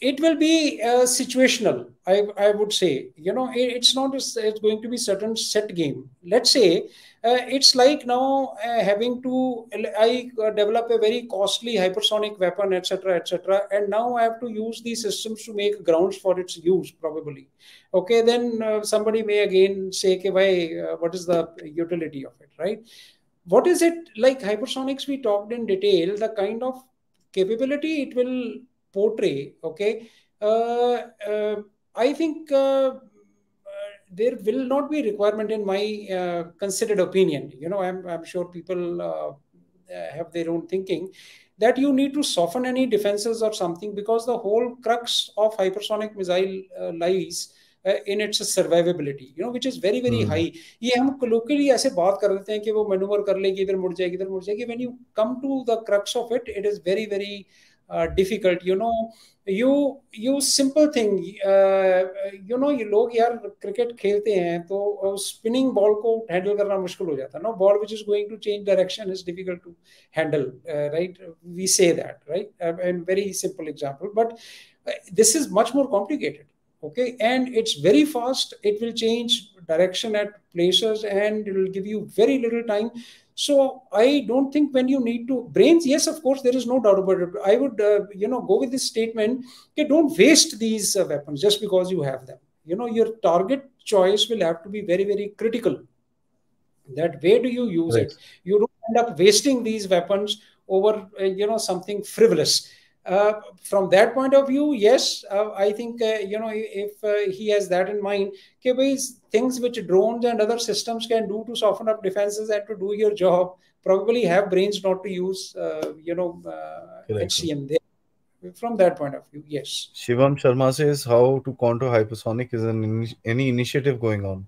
it will be uh, situational. I, I would say, you know, it, it's not it's going to be certain set game. Let's say uh, it's like now uh, having to i uh, develop a very costly hypersonic weapon etc etc and now i have to use these systems to make grounds for its use probably. Okay then uh, somebody may again say okay, why uh, what is the utility of it right? What is it like hypersonics we talked in detail the kind of capability it will portray okay? Uh, i think there will not be requirement in my uh, considered opinion you know i'm, I'm sure people uh, have their own thinking that you need to soften any defenses or something because the whole crux of hypersonic missile uh, lies uh, in its survivability you know which is very very mm. high ये हम colloquially ऐसे बात कर लेते हैं कि वो maneuver कर लेगी इधर मुड़ जाएगी इधर मुड़ जाएगी when you come to the crux of it it is very very uh, difficult you know you you simple thing uh, you know ये लोग यार क्रिकेट खेलते हैं तो स्पिनिंग बॉल को हैंडल करना मुश्किल हो जाता है no ball which is going to change direction is difficult to handle right we say that right and very simple example but this is much more complicated okay and it's very fast it will change direction at places and it will give you very little time so I don't think when you need to brains, yes, of course, there is no doubt about it. I would, uh, you know, go with this statement: okay, don't waste these uh, weapons just because you have them. You know, your target choice will have to be very, very critical. That where do you use right. it? You don't end up wasting these weapons over, uh, you know, something frivolous. Uh, from that point of view, yes, uh, I think uh, you know if uh, he has that in mind, okay, things which drones and other systems can do to soften up defenses and to do your job, probably have brains not to use, uh, you know, HCM there. From that point of view, yes. Shivam Sharma says how to counter hypersonic is an any initiative going on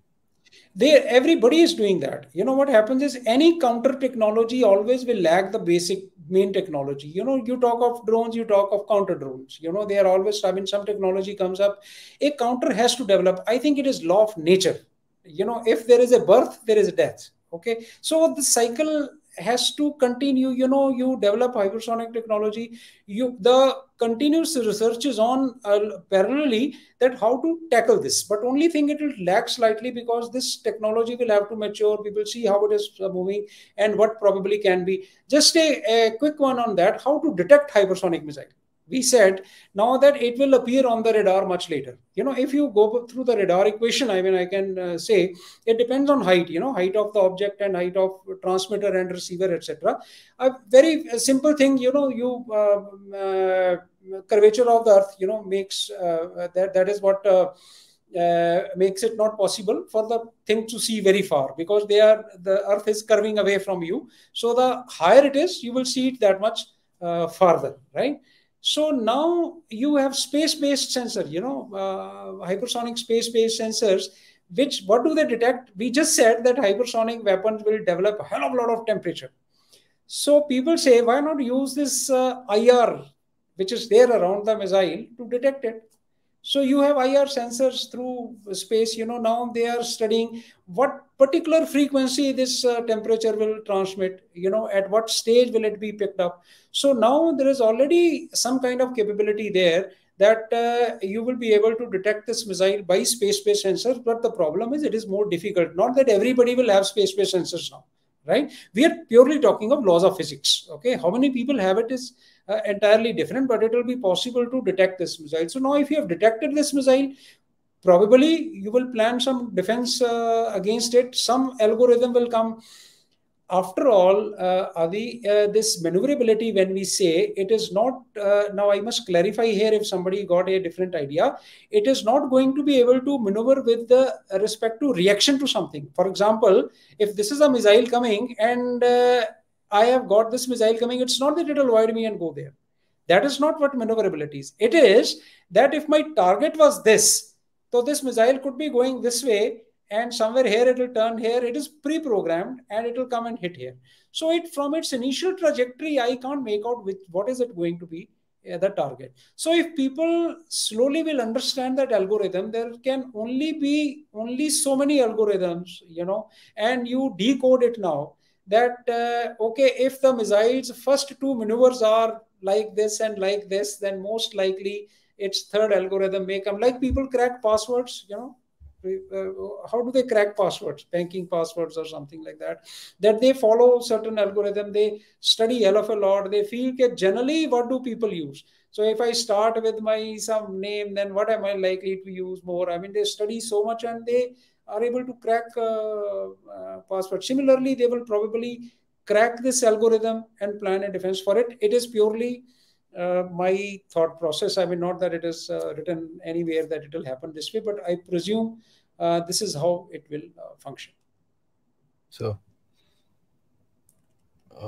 they everybody is doing that. You know what happens is any counter technology always will lag the basic main technology. You know you talk of drones you talk of counter drones. You know they are always i mean some technology comes up. A counter has to develop. I think it is law of nature. You know if there is a birth there is a death. Okay? So the cycle has to continue you know you develop hypersonic technology you the continuous research is on uh, parallelly that how to tackle this. But only thing it will lag slightly because this technology will have to mature. We will see how it is uh, moving and what probably can be. Just a, a quick one on that. How to detect hypersonic missile we said now that it will appear on the radar much later. You know if you go through the radar equation i mean i can uh, say it depends on height you know height of the object and height of transmitter and receiver etc a very simple thing you know you uh, uh, curvature of the earth you know makes uh, that that is what uh, uh, makes it not possible for the thing to see very far because they are the earth is curving away from you. So the higher it is you will see it that much farther right so now you have space-based sensor, you know, uh, hypersonic space-based sensors, which what do they detect? We just said that hypersonic weapons will develop a hell of a lot of temperature. So people say, why not use this uh, IR, which is there around the missile to detect it? So you have IR sensors through space. You know, now they are studying what particular frequency this uh, temperature will transmit. You know, at what stage will it be picked up. So now there is already some kind of capability there that uh, you will be able to detect this missile by space-based sensors. But the problem is it is more difficult. Not that everybody will have space-based sensors now, right? We are purely talking of laws of physics. Okay, how many people have it is uh, entirely different, but it will be possible to detect this missile. So now if you have detected this missile, probably you will plan some defense uh, against it. Some algorithm will come. After all, uh, Aadi, uh, this maneuverability, when we say it is not, uh, now I must clarify here if somebody got a different idea, it is not going to be able to maneuver with the respect to reaction to something. For example, if this is a missile coming and uh, I have got this missile coming. It's not that it'll avoid me and go there. That is not what maneuverability is. It is that if my target was this, so this missile could be going this way and somewhere here it will turn here. It is pre-programmed and it will come and hit here. So it from its initial trajectory, I can't make out which, what is it going to be uh, the target. So if people slowly will understand that algorithm, there can only be only so many algorithms, you know, and you decode it now that uh, okay if the missiles first two maneuvers are like this and like this then most likely its third algorithm may come. Like people crack passwords you know uh, how do they crack passwords? Banking passwords or something like that. That they follow certain algorithm. They study lf a lot. They feel that generally what do people use? So if i start with my some name then what am i likely to use more? I mean they study so much and they are able to crack uh, uh, password. Similarly, they will probably crack this algorithm and plan a defense for it. It is purely uh, my thought process. I mean, not that it is uh, written anywhere that it will happen this way, but I presume uh, this is how it will uh, function. So,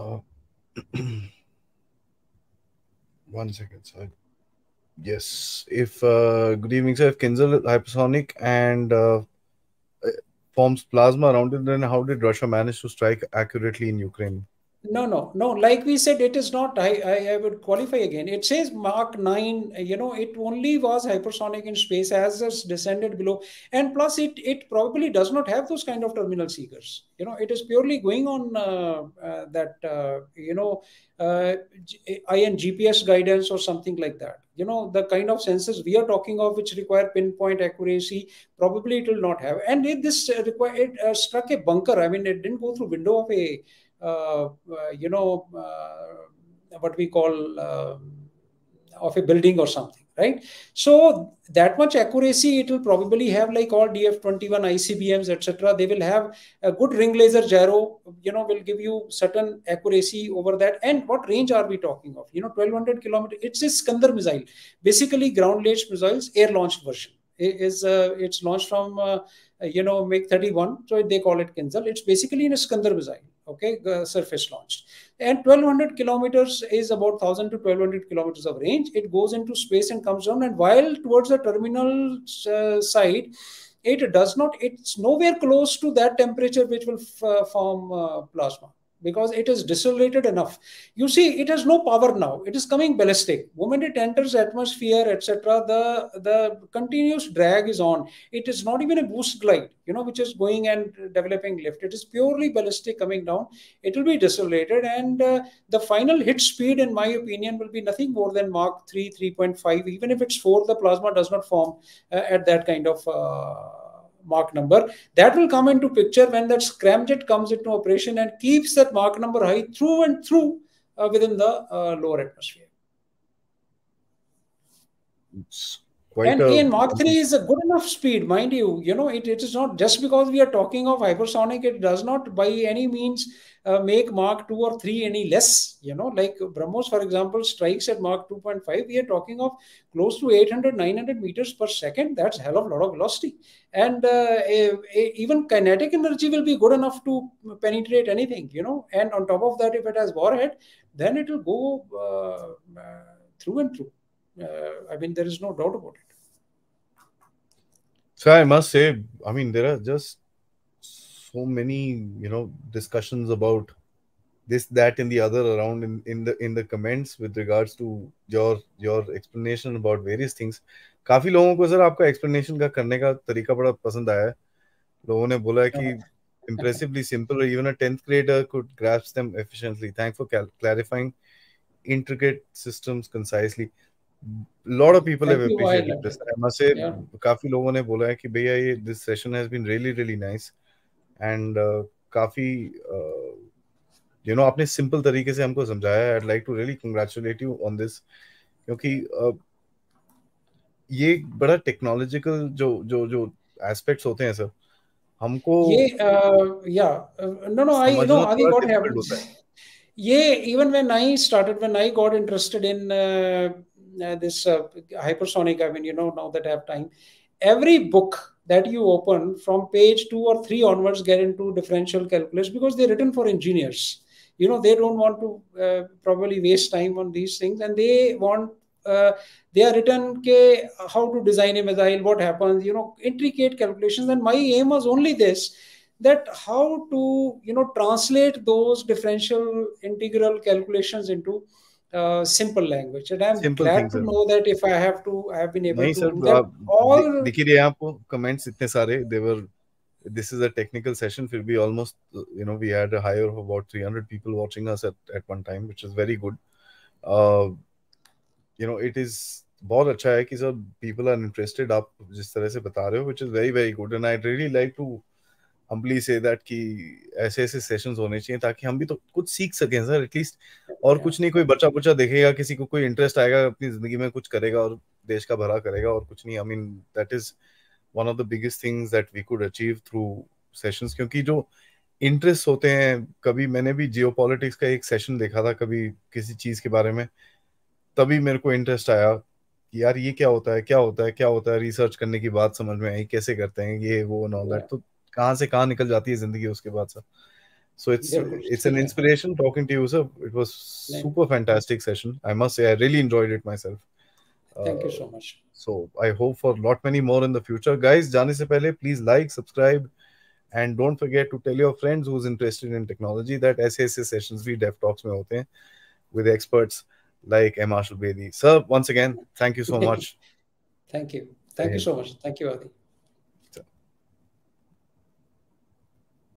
one second, sir. Yes, if good evening, sir. If Kinzhal hypersonic and forms plasma around it, then how did Russia manage to strike accurately in Ukraine? No, no, no. Like we said, it is not. I, I, I, would qualify again. It says Mach 9, you know, it only was hypersonic in space as it's descended below. And plus, it, it probably does not have those kind of terminal seekers. You know, it is purely going on uh, uh, that, uh, you know, uh, IN GPS guidance or something like that. You know, the kind of sensors we are talking of, which require pinpoint accuracy, probably it will not have. And it, this require, it uh, struck a bunker. I mean, it didn't go through window of a you know, uh, what we call of a building or something right? So that much accuracy it will probably have like all df21 icbms etc they will have a good ring laser gyro you know will give you certain accuracy over that. And what range are we talking of? You know 1200 kilometers it's a Iskander missile. Basically ground launched missiles air launched version. Is uh, it's launched from uh, you know MiG 31 so they call it Kinzhal. It's basically an Iskander missile okay surface launched. And 1200 kilometers is about 1000 to 1200 kilometers of range. It goes into space and comes down. And while towards the terminal uh, side it does not it's nowhere close to that temperature which will form uh, plasma because it is decelerated enough. You see, it has no power now. It is coming ballistic. Moment it enters atmosphere, etc., the the continuous drag is on. It is not even a boost glide, you know, which is going and developing lift. It is purely ballistic coming down. It will be decelerated, and uh, the final hit speed, in my opinion, will be nothing more than Mach 3, 3.5. Even if it's 4, the plasma does not form uh, at that kind of. Uh, Mach number. That will come into picture when that scramjet comes into operation and keeps that Mach number high through and through uh, within the uh, lower atmosphere. Quite and a... in Mach 3 is a good enough speed, mind you. You know, it, it is not just because we are talking of hypersonic, it does not by any means uh, make Mach 2 or 3 any less. You know, like BrahMos, for example, strikes at Mach 2.5. We are talking of close to 800, 900 meters per second. That's a hell of a lot of velocity. And uh, a, a, even kinetic energy will be good enough to penetrate anything, you know. And on top of that, if it has warhead, then it will go uh, uh through and through. Uh, I mean, there is no doubt about it. So I must say, I mean, there are just so many you know discussions about this that and the other around in, in the in the comments with regards to your your explanation about various things काफ़ी लोगों को sir आपका explanation का करने का तरीका बड़ा पसंद आया है लोगों ने बोला कि impressively simple or even a 10th grader could grasp them efficiently thanks for clarifying intricate systems concisely lot of people Thank have appreciated this. I must say yeah. काफ़ी लोगों ने बोला है कि भैया ये this session has been really really nice. And uh, काफ़ी you know आपने सिंपल तरीके से हमको समझाया I like to really congratulate you on this क्योंकि uh, ये बड़ा टेक्नोलॉजिकल जो जो जो एस्पेक्ट्स होते हैं सर हमको ये या नो नो आई नो आदि व्हाट हैपेंस ये even when I started when I got interested in this hypersonic i mean you know now that i have time. Every book that you open from page two or three onwards get into differential calculus because they're written for engineers. You know they don't want to uh, probably waste time on these things and they want uh, they are written ke, how to design a missile what happens you know intricate calculations. And my aim was only this that how to you know translate those differential integral calculations into uh, simple language and i'm simple glad to know that if i have to i have been able to sir, uh, all देखिए रहे आपको comments इतने सारे they were this is a technical session फिर भी almost you know we had a higher of about 300 people watching us at at one time which is very good uh, you know it is बहुत अच्छा है कि सब people are interested आप जिस तरह से बता रहे हो which is very very good and I'd really like to humbly say that कि ऐसे ऐसे सेशंस होने चाहिए ताकि हम भी तो कुछ सीख सकें सर एटलीस्ट और कुछ नहीं कोई बच्चा बुच्चा देखेगा किसी को कोई इंटरेस्ट आएगा अपनी ज़िंदगी में कुछ करेगा और देश का भला करेगा और कुछ नहीं। I mean that is one of the biggest things that we could achieve through sessions क्योंकि जो इंटरेस्ट होते हैं कभी मैंने भी जियो का एक सेशन देखा था कभी किसी चीज़ के बारे में तभी मेरे को इंटरेस्ट आया कि यार ये क्या होता है क्या होता है क्या होता है रिसर्च करने की बात समझ में आई कैसे करते हैं ये वो एंड ऑल दैट तो कहाँ से कहाँ निकल जाती है ज़िंदगी उसके बाद sir so it's it's an inspiration talking to you sir it was super fantastic session i must say i really enjoyed it myself thank uh, you so much so i hope for lot many more in the future guys जाने से पहले please like subscribe and don't forget to tell your friends who's interested in technology that ऐसे ऐसे sessions भी dev talks में होते हैं with experts like M. Marshall Bedi. Sir, once again, thank you so much. thank you. Thank you so much. Thank you, Adi.